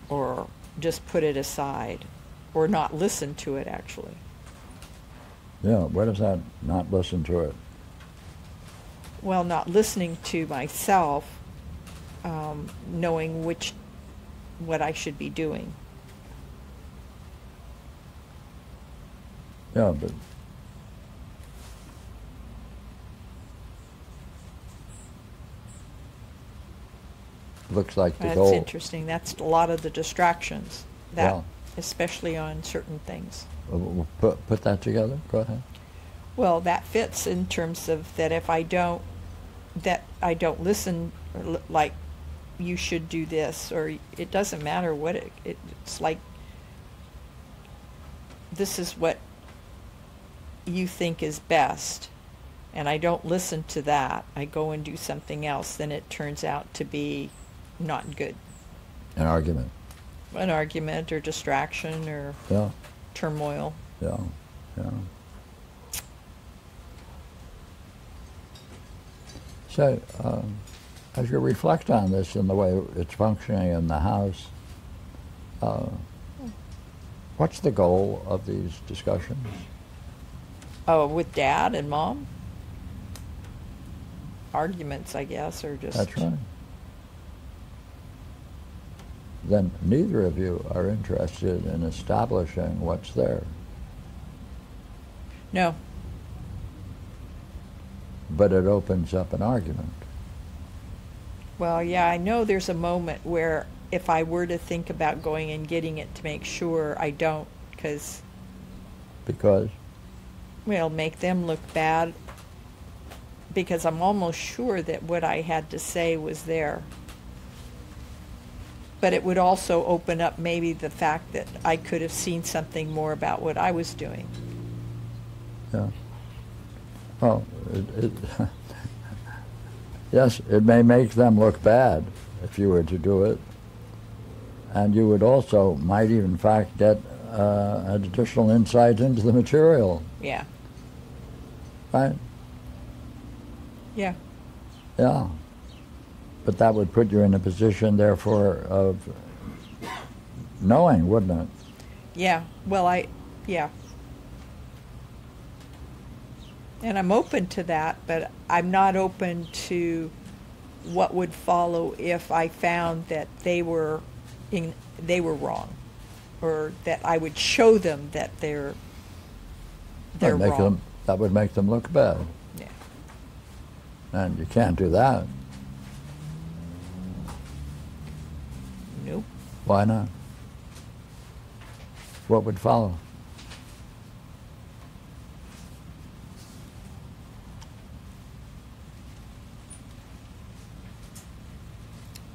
or just put it aside or not listen to it actually. Yeah. What does that? Not listen to it. Well, not listening to myself, um, knowing which, what I should be doing. Yeah, but looks like the That's goal. interesting. That's a lot of the distractions. That, Yeah. especially on certain things. Uh, w- Put put that together. Go ahead. Well, that fits in terms of that if I don't, that I don't listen, like, you should do this, or it doesn't matter what it, it, it's like, this is what you think is best, and I don't listen to that, I go and do something else, then it turns out to be not good. An argument. An argument or distraction or Yeah. turmoil. Yeah. Yeah. So, um, as you reflect on this and the way it's functioning in the house, uh, what's the goal of these discussions? Oh, with dad and mom? Arguments, I guess, or just. That's right. Then neither of you are interested in establishing what's there, No, but it opens up an argument. well, yeah, I know there's a moment where if I were to think about going and getting it to make sure I don't, because, Because, well, make them look bad, because I'm almost sure that what I had to say was there. But it would also open up maybe the fact that I could have seen something more about what I was doing. yeah. Well, it, it yes, it may make them look bad if you were to do it. And you would also, might even in fact get uh, additional insight into the material, Yeah, right? yeah, Yeah. But that would put you in a position, therefore, of knowing, wouldn't it? yeah. Well, I, yeah. And I'm open to that, but I'm not open to what would follow if I found that they were in, they were wrong, or that I would show them that they're they're wrong. Them, that would make them look bad. Yeah. And you can't do that. Nope. Why not? What would follow?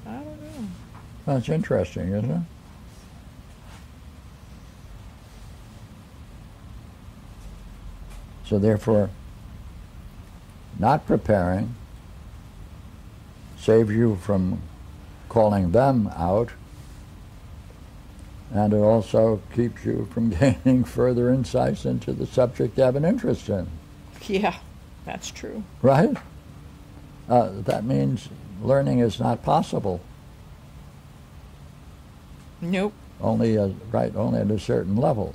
I don't know. That's interesting, isn't it? So therefore, not preparing saves you from calling them out, and it also keeps you from gaining further insights into the subject you have an interest in, Yeah, that's true. right? Uh, that means learning is not possible. Nope. Only, a, right, only at a certain level.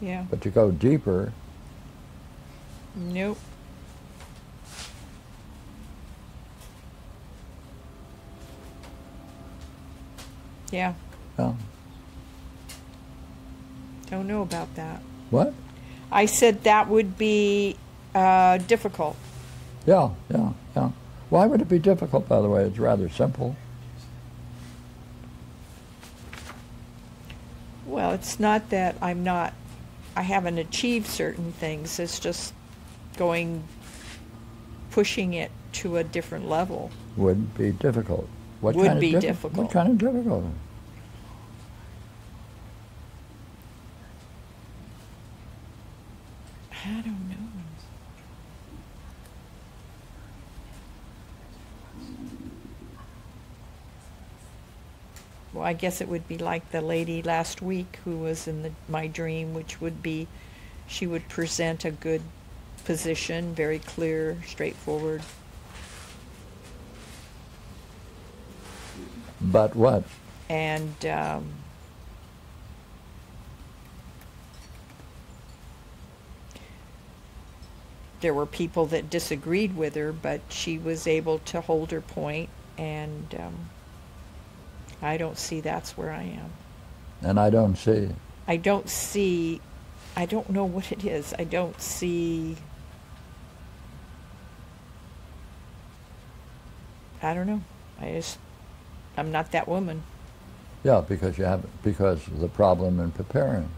Yeah. But to go deeper, Nope. Yeah. well, Don't know about that. what? I said that would be uh, difficult. Yeah, yeah, yeah. Why would it be difficult, by the way? It's rather simple. Well, it's not that I'm not, I haven't achieved certain things. It's just going, pushing it to a different level. Would be difficult. What Would kind be of diffi- difficult. What kind of difficult? I don't know. Well, I guess it would be like the lady last week who was in the, my dream, which would be she would present a good position, very clear, straightforward. But what? And um, there were people that disagreed with her, but she was able to hold her point, and um, I don't see that's where I am. And I don't see. I don't see, I don't know what it is. I don't see, I don't know. I just, I'm not that woman. Yeah, because you have because of the problem in preparing.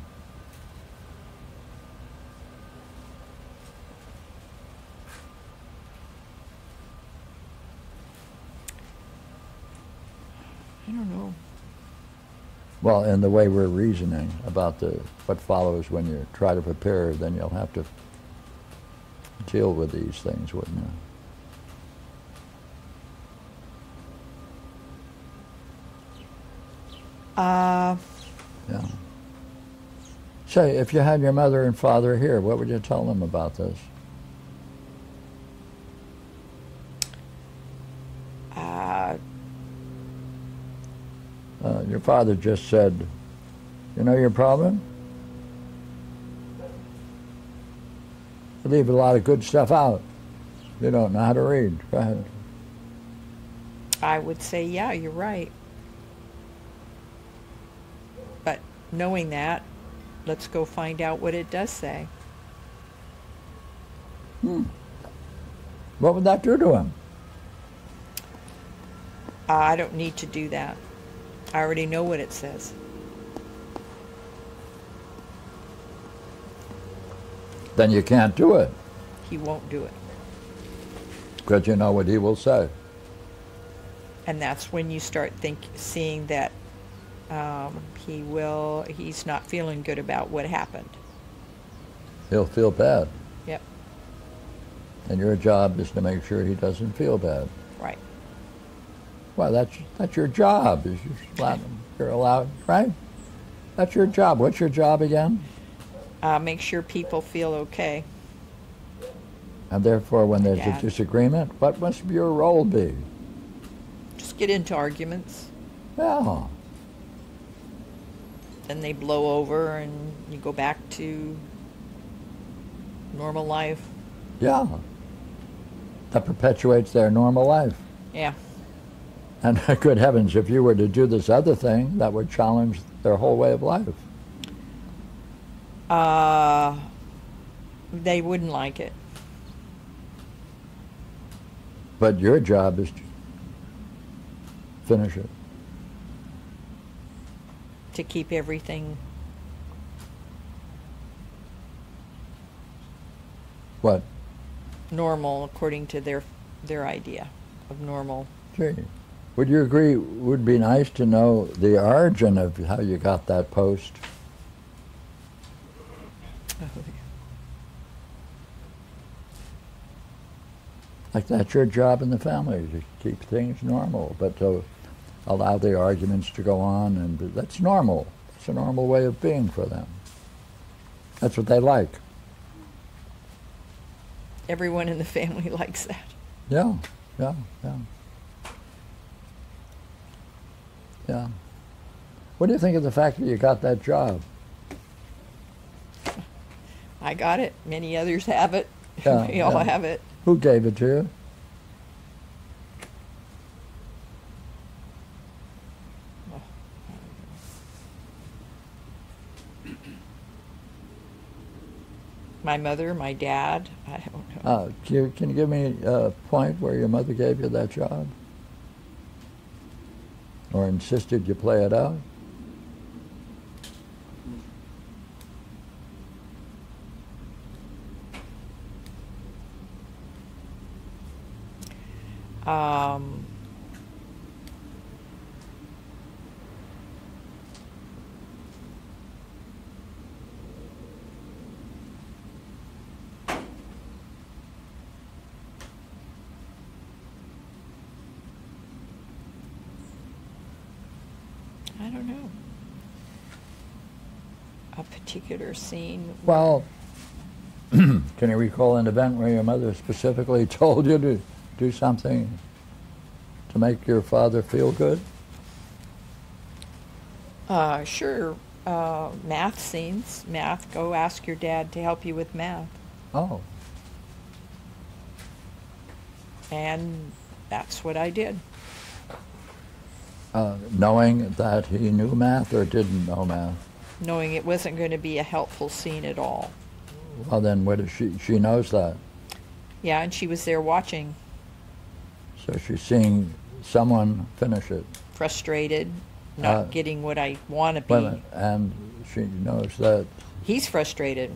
I don't know. Well, in the way we're reasoning about the what follows when you try to prepare, then you'll have to deal with these things, wouldn't you? Uh, Yeah. Say, if you had your mother and father here, what would you tell them about this? uh, Uh, your father just said, you know your problem? You leave a lot of good stuff out. You don't know how to read. Go ahead. I would say, yeah, you're right. But knowing that, let's go find out what it does say. Hmm. What would that do to him? I don't need to do that. I already know what it says. Then you can't do it He won't do it. because you know what he will say. And that's when you start think seeing that um, he will. He's not feeling good about what happened. He'll feel bad. Yep. And your job is to make sure he doesn't feel bad. Right. Well, that's that's your job. Is you let him- You're allowed, right? That's your job. What's your job again? Uh, make sure people feel okay. And therefore, when there's Dad. a disagreement, what must your role be? Just get into arguments. Yeah. then they blow over and you go back to normal life. Yeah. That perpetuates their normal life. Yeah. And good heavens, if you were to do this other thing, that would challenge their whole way of life. Uh, they wouldn't like it. But your job is to finish it. To keep everything. What? Normal, according to their their idea of normal. Sure would you agree? Would be nice to know the origin of how you got that post. Like that's your job in the family to keep things normal, but to allow the arguments to go on, and that's normal. It's a normal way of being for them. That's what they like. Everyone in the family likes that. Yeah, yeah, yeah. Yeah. What do you think of the fact that you got that job? I got it. Many others have it. Yeah, we all yeah. have it. Who gave it to you? My mother, my dad. I don't know. Uh, can, you, can you give me a point where your mother gave you that job? Or insisted you play it out? Um, I don't know. A particular scene. Well, can you recall an event where your mother specifically told you to do something to make your father feel good? Uh, sure. Uh, math scenes. Math. Go ask your dad to help you with math. Oh, And that's what I did. uh, knowing that he knew math or didn't know math? Knowing it wasn't going to be a helpful scene at all. Well, then what is she? She knows that. Yeah, and she was there watching, So she's seeing someone finish it. frustrated, not Uh, getting what I want to be. And she knows that, He's frustrated.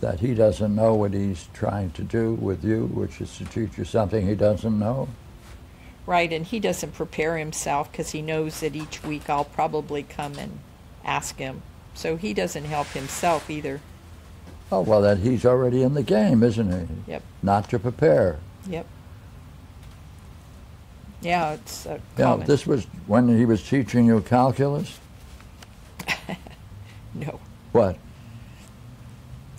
that he doesn't know what he's trying to do with you, which is to teach you something he doesn't know. Right, and he doesn't prepare himself because he knows that each week I'll probably come and ask him. So he doesn't help himself either. Oh, well, that he's already in the game, isn't he? Yep, Not to prepare. yep. Yeah, it's uh, Yeah, this was when he was teaching you calculus? no, What?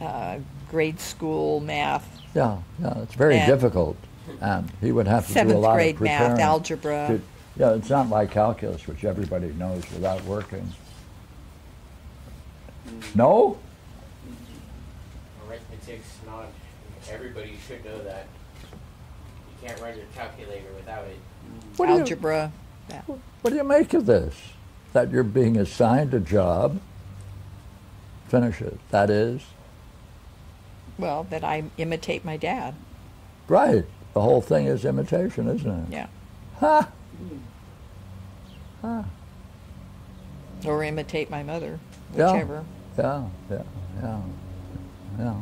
uh, grade school math, Yeah, yeah, it's very And- difficult. And he would have to do a lot grade of preparing. math, algebra. to- Yeah, it's not like calculus, which everybody knows without working. No? Arithmetic's not, everybody should know that. You can't run your calculator without it. What do you- algebra. What do you make of this? That you're being assigned a job, finish it. That is, Well, that I imitate my dad. right. The whole thing is imitation, isn't it? Yeah. Ha! Ha! Or imitate my mother, whichever. Yeah, yeah, yeah, yeah.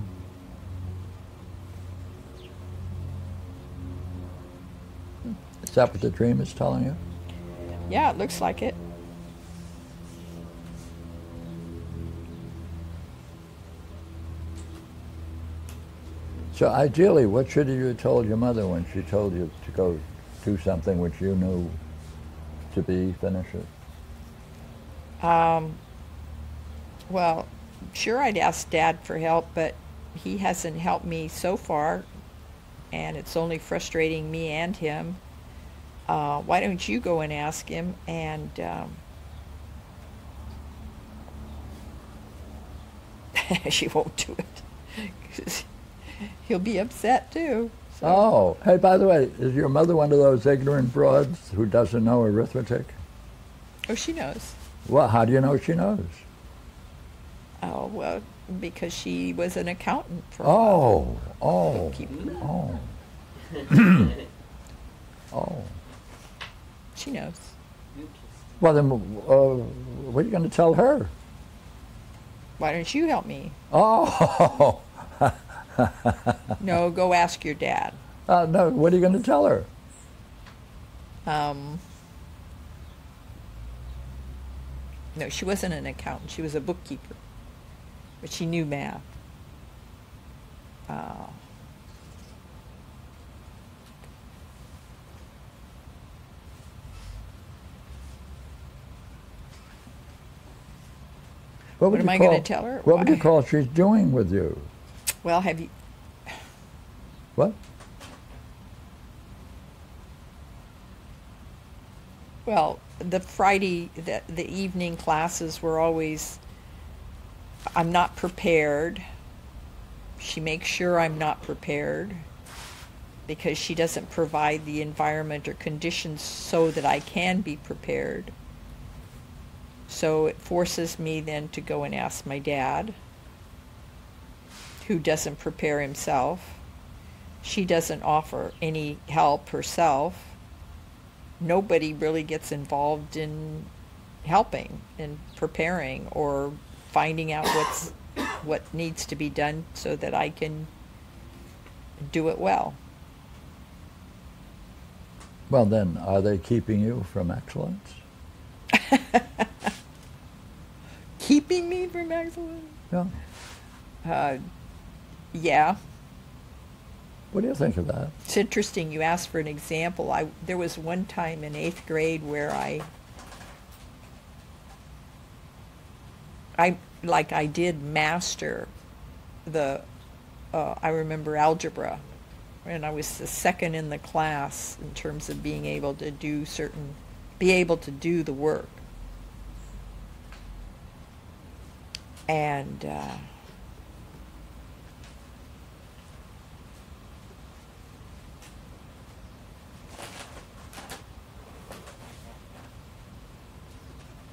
Is that what the dream is telling you? Yeah, it looks like it. So ideally, what should you have told your mother when she told you to go do something which you knew to be finish it? Um, well, sure, I'd ask Dad for help, but he hasn't helped me so far, and it's only frustrating me and him. Uh, why don't you go and ask him? And um, she won't do it he'll be upset too. So. Oh, hey, by the way, is your mother one of those ignorant broads who doesn't know arithmetic? Oh, she knows. Well, how do you know she knows? Oh well, because she was an accountant for a while. Oh, oh, oh, oh. She knows. Well, then, uh, what are you going to tell her? Why don't you help me? Oh, No, go ask your dad. Uh, no, what are you going to tell her? Um, no, she wasn't an accountant. She was a bookkeeper, but she knew math. Uh, What, What would am you I gonna call- tell her? What would you call she's doing with you? well, have you? What? Well, the Friday, the, the evening classes were always, I'm not prepared. She makes sure I'm not prepared because she doesn't provide the environment or conditions so that I can be prepared. So it forces me then to go and ask my dad, who doesn't prepare himself. She doesn't offer any help herself nobody really gets involved in helping and preparing or finding out what's what needs to be done so that I can do it well. Well, then, are they keeping you from excellence? Keeping me from excellence? Yeah. Uh, yeah. What do you think of that? It's interesting you asked for an example. I there was one time in eighth grade where I I like I did master the uh, I remember algebra and I was the second in the class in terms of being able to do certain be able to do the work. And uh,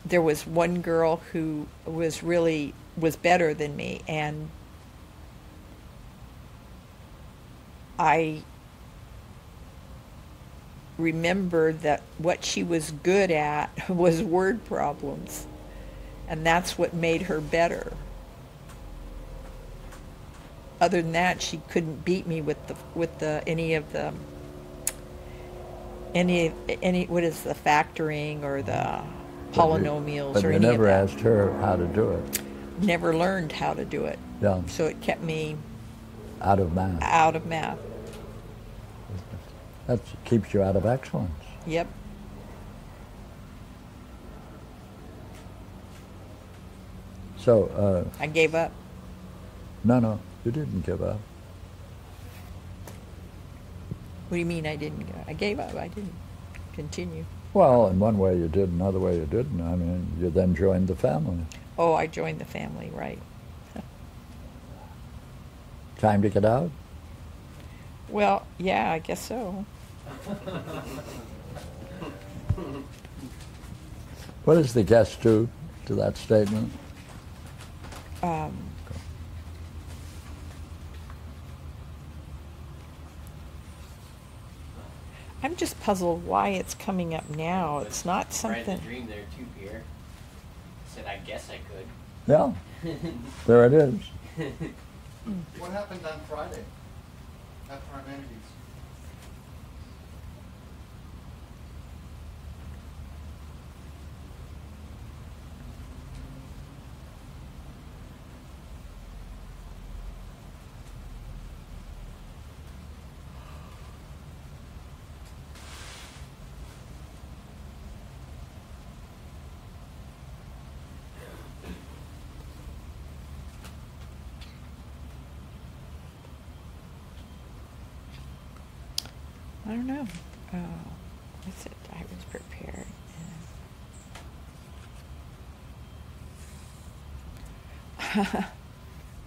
there was one girl who was really was better than me and I remember that what she was good at was word problems and that's what made her better. Other than that she couldn't beat me with the with the any of the any any what is the factoring or the But you- polynomials But or you any never asked her how to do it. Never learned how to do it. Yeah, So it kept me out of math. out of math. That keeps you out of excellence. Yep. So, uh, I gave up. no, no, you didn't give up. What do you mean I didn't? I gave up. I didn't continue. Well, in one way you did, in another way you didn't. I mean, you then joined the family. Oh, I joined the family, right. Time to get out? Well, yeah, I guess so. What does the guest do to that statement? Um, I'm just puzzled why it's coming up now. It's not Ran something. the dream there too, Pierre. Said I guess I could. Yeah, there it is. What happened on Friday at Parmenides? I don't know. Oh, I said I was prepared.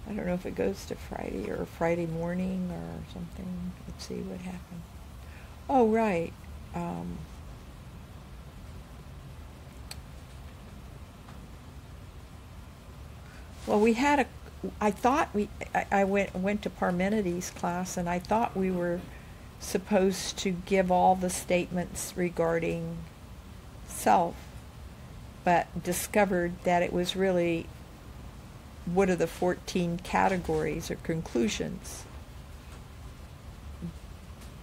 I don't know if it goes to Friday or Friday morning or something. Let's see what happened. Oh, right. Um, well, we had a. I thought we. I, I went went to Parmenides class, and I thought we were supposed to give all the statements regarding self, but discovered that it was really what are the 14 categories or conclusions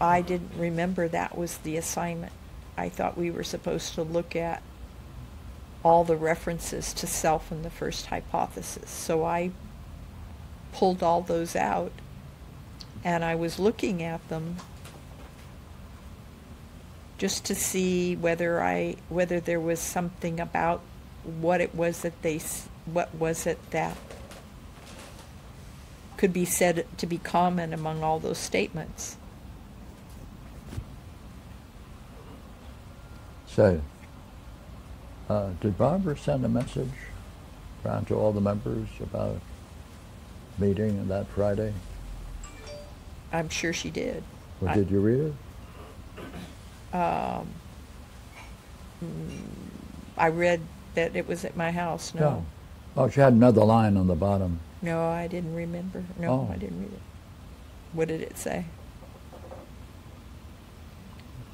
I didn't remember that was the assignment. I thought we were supposed to look at all the references to self in the first hypothesis. So I pulled all those out and I was looking at them just to see whether I whether there was something about what it was that they what was it that could be said to be common among all those statements. So, uh, did Barbara send a message around to all the members about meeting that Friday? I'm sure she did. Or I- did you read it? Um, mm, I read that it was at my house. No, Oh, she had another line on the bottom. no, I didn't remember. No, Oh. I didn't read it. What did it say?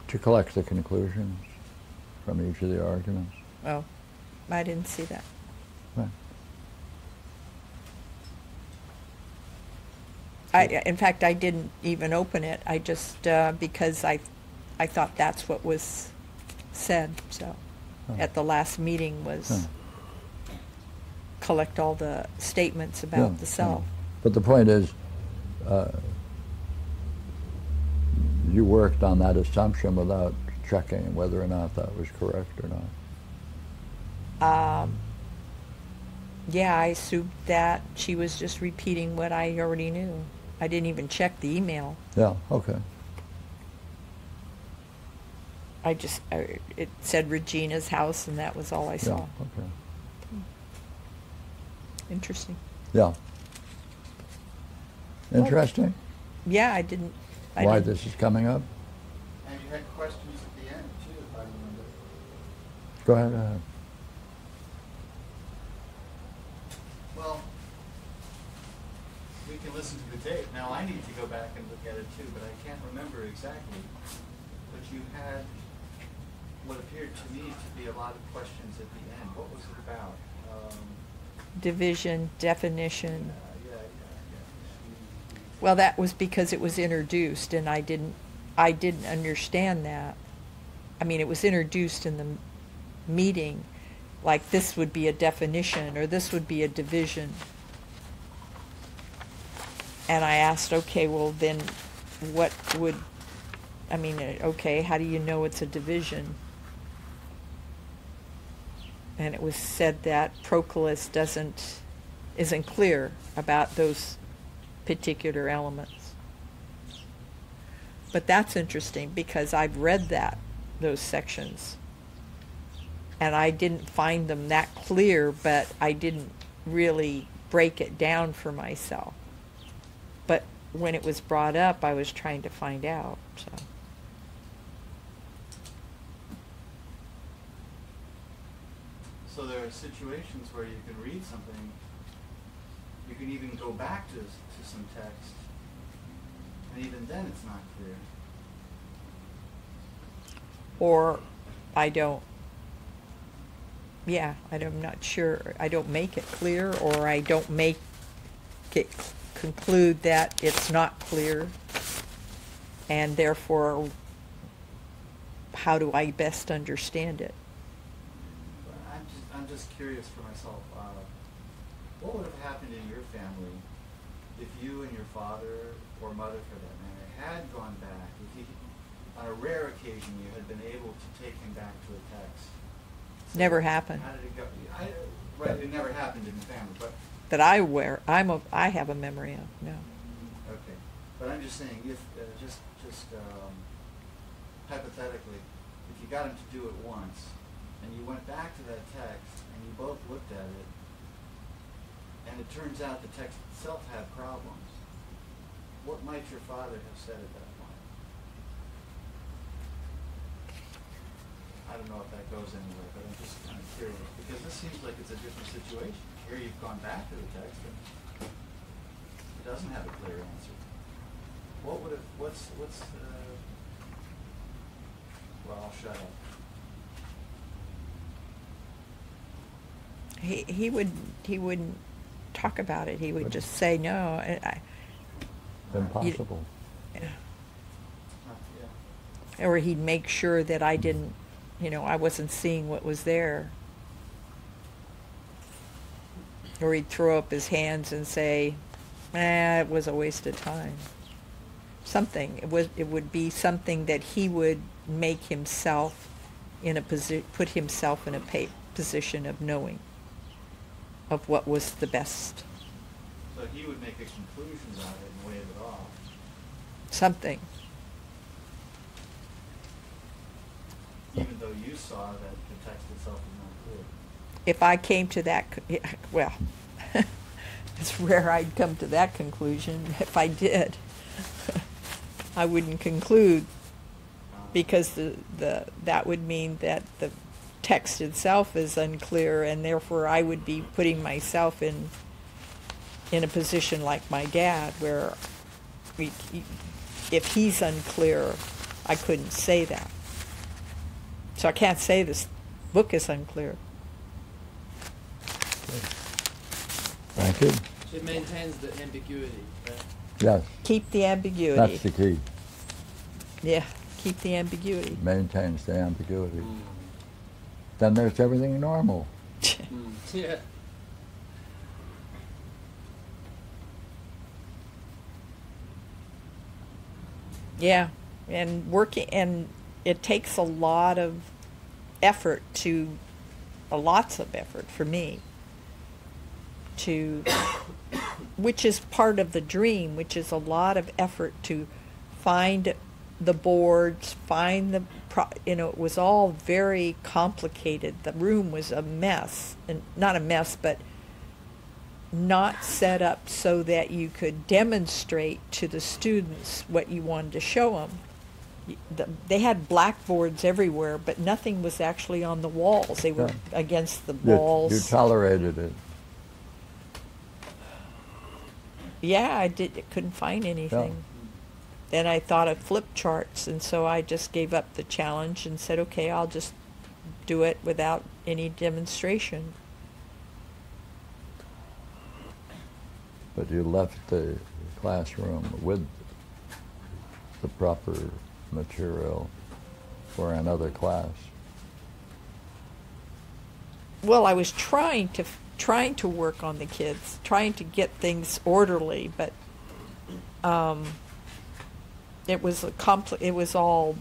To collect the conclusions from each of the arguments. Oh, I didn't see that. Right. I, in fact, I didn't even open it. I just uh, because I, I thought that's what was said. So, Oh. at the last meeting was Oh. collect all the statements about Yeah, the yeah. self. But the point is, uh, you worked on that assumption without checking whether or not that was correct or not. Um, yeah, I assumed that she was just repeating what I already knew. I didn't even check the email. Yeah, okay. I just I, it said Regina's house, and that was all I saw. Yeah, okay. Interesting. Yeah. Interesting. Yeah, I didn't. I Why didn't, this is coming up? And you had questions at the end too, if I remember. Go ahead. Uh, Well, we can listen to the tape. Now, I need to go back and look at it too, but I can't remember exactly. But you had what appeared to me to be a lot of questions at the end. What was it about? Um, division definition. uh, yeah, yeah, yeah. Well, that was because it was introduced, and I didn't. I didn't understand that. I mean, it was introduced in the meeting, like this would be a definition or this would be a division. And I asked, okay, well then, what would? I mean, uh, okay, how do you know it's a division? And it was said that Proclus doesn't, isn't clear about those particular elements. But that's interesting because I've read that, those sections. And I didn't find them that clear, but I didn't really break it down for myself. But when it was brought up, I was trying to find out, so. So there are situations where you can read something, you can even go back to, to some text, and even then it's not clear. Or I don't, yeah, I'm not sure, I don't make it clear, or I don't make it conclude that it's not clear, and therefore, how do I best understand it? Just, curious for myself, uh, what would have happened in your family if you and your father, or mother for that matter, had gone back, if you, on a rare occasion, you had been able to take him back to a text? Say, Never happened. How did it go? I, right, it never happened in the family, but, That I wear, I'm a, I have a memory of, no. okay. But I'm just saying, if, uh, just, just, um, hypothetically, if you got him to do it once, and you went back to that text, and you both looked at it, and it turns out the text itself had problems, what might your father have said at that point? I don't know if that goes anywhere, but I'm just kind of curious, because this seems like it's a different situation. Here you've gone back to the text, and it doesn't have a clear answer. What would have, what's, what's, uh, well, I'll shut up. He, he would, he wouldn't talk about it, he would But- just say no, I, impossible. yeah. Or he'd make sure that I didn't, you know, I wasn't seeing what was there. Or he'd throw up his hands and say, "Ah, it was a waste of time." Something it was. It would be something that he would make himself in a posi- put himself in a pa- position of knowing of what was the best. So he would make a conclusion on it and wave it off. Something. Even though you saw that the text itself is not clear. if I came to that, well, it's rare I'd come to that conclusion. If I did, I wouldn't conclude Uh, because the, the that would mean that the text itself is unclear, and therefore I would be putting myself in in a position like my dad, where we, if he's unclear, I couldn't say that. So I can't say this book is unclear. Thank you. It maintains the ambiguity, right? Yes, Keep the ambiguity. that's the key. Yeah, keep the ambiguity. Maintains the ambiguity. Mm. Then there's everything normal. Yeah. Yeah, and working, and it takes a lot of effort to, uh, lots of effort for me to, which is part of the dream, which is a lot of effort to find the boards, find the, pro, you know, it was all very complicated. The room was a mess, and not a mess, but not set up so that you could demonstrate to the students what you wanted to show them. The, they had blackboards everywhere, but nothing was actually on the walls. They were Yeah. against the You- walls. You tolerated it. yeah, I did. Couldn't find anything. Then I thought of flip charts, and so I just gave up the challenge and said, "Okay, I'll just do it without any demonstration." But you left the classroom with the proper material for another class. Well, I was trying to trying to work on the kids, trying to get things orderly, but um, it was a compli- It was all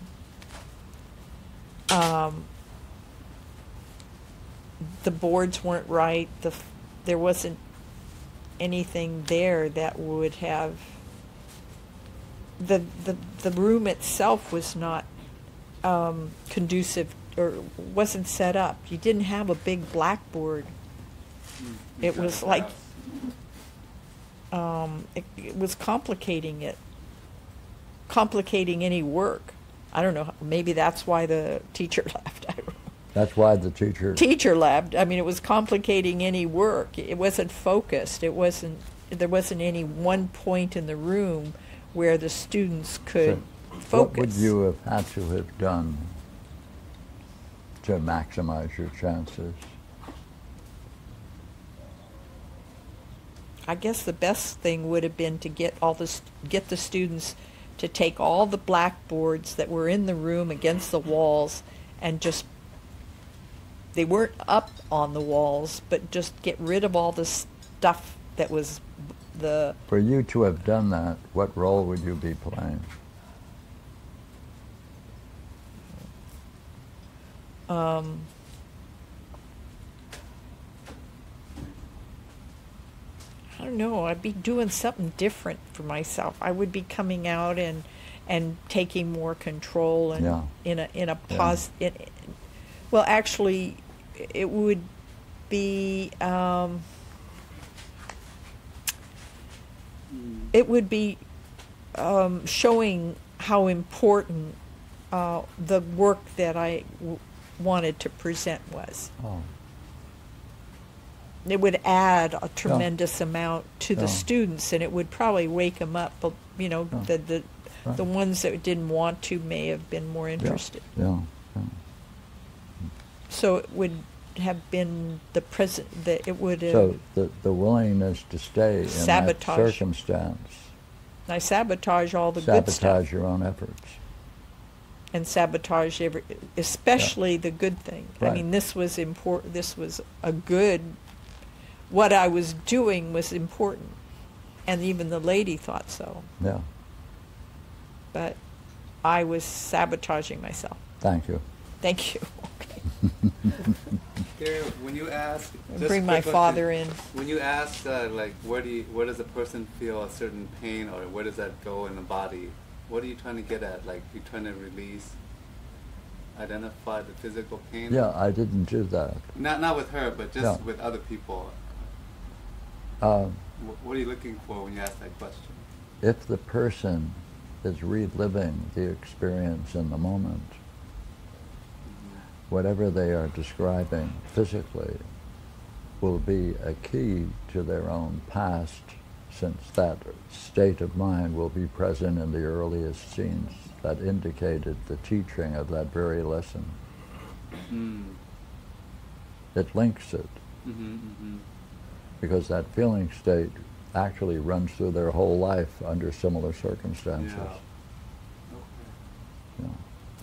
um, the boards weren't right. The there wasn't anything there that would have the the the room itself was not um, conducive or wasn't set up. You didn't have a big blackboard. It was like um, it, it was complicating it, complicating any work. I don't know. Maybe that's why the teacher left. I don't know. That's why the teacher. Teacher left. I mean, it was complicating any work. It wasn't focused. It wasn't. There wasn't any one point in the room where the students could So focus. What would you have had to have done to maximize your chances? I guess the best thing would have been to get all this, get the students to take all the blackboards that were in the room against the walls and just, they weren't up on the walls, but just get rid of all the stuff that was the, For you to have done that, what role would you be playing? um, I don't know. I'd be doing something different for myself. I would be coming out and and taking more control and Yeah. in a in a Yeah. pos. In, well, actually, it would be. Um, it would be um, showing how important uh, the work that I w- wanted to present was. Oh, It would add a tremendous amount to the students, and it would probably wake them up. But you know, Yeah. the the Right. the ones that didn't want to may have been more interested. Yeah, yeah. So it would have been the present. That it would have. So the, the willingness to stay in that circumstance. I sabotage all the sabotage good stuff. Sabotage your own efforts. and sabotage every, especially the good thing. I mean, this was important. This was a good. What I was doing was important, and even the lady thought so. Yeah, But I was sabotaging myself. thank you. Thank you. Okay. Gary, when you ask, just Bring my quick question. father in. When you ask, uh, like, where do you, where does a person feel a certain pain, or where does that go in the body? What are you trying to get at? Like, you're trying to release, identify the physical pain? Yeah, I didn't do that. Not not with her, but just Yeah. with other people. Um, What are you looking for when you ask that question? if the person is reliving the experience in the moment, whatever they are describing physically will be a key to their own past, since that state of mind will be present in the earliest scenes that indicated the teaching of that very lesson. Mm. It links it Mm-hmm, mm-hmm. Because that feeling state actually runs through their whole life under similar circumstances. Yeah. Yeah.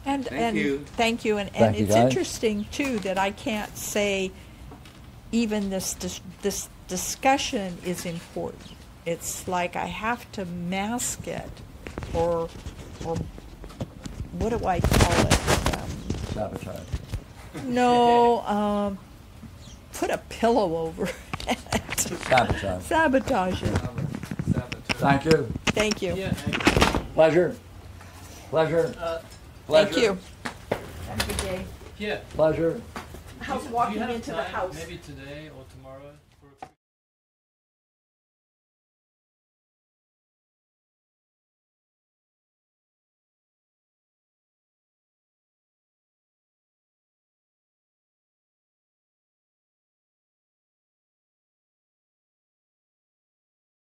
And Thank and you. thank you. And, Thank and you, it's guys. interesting too that I can't say even this dis- this discussion is important. It's like I have to mask it, or or what do I call it? Um, Sabotage. no, um, put a pillow over it. Sabotage. Sabotage it. Thank you. Thank you. Yeah. Pleasure. Pleasure. Uh, Thank you. Have a good day. yeah. Pleasure. How's walking into the house? Maybe today or tomorrow.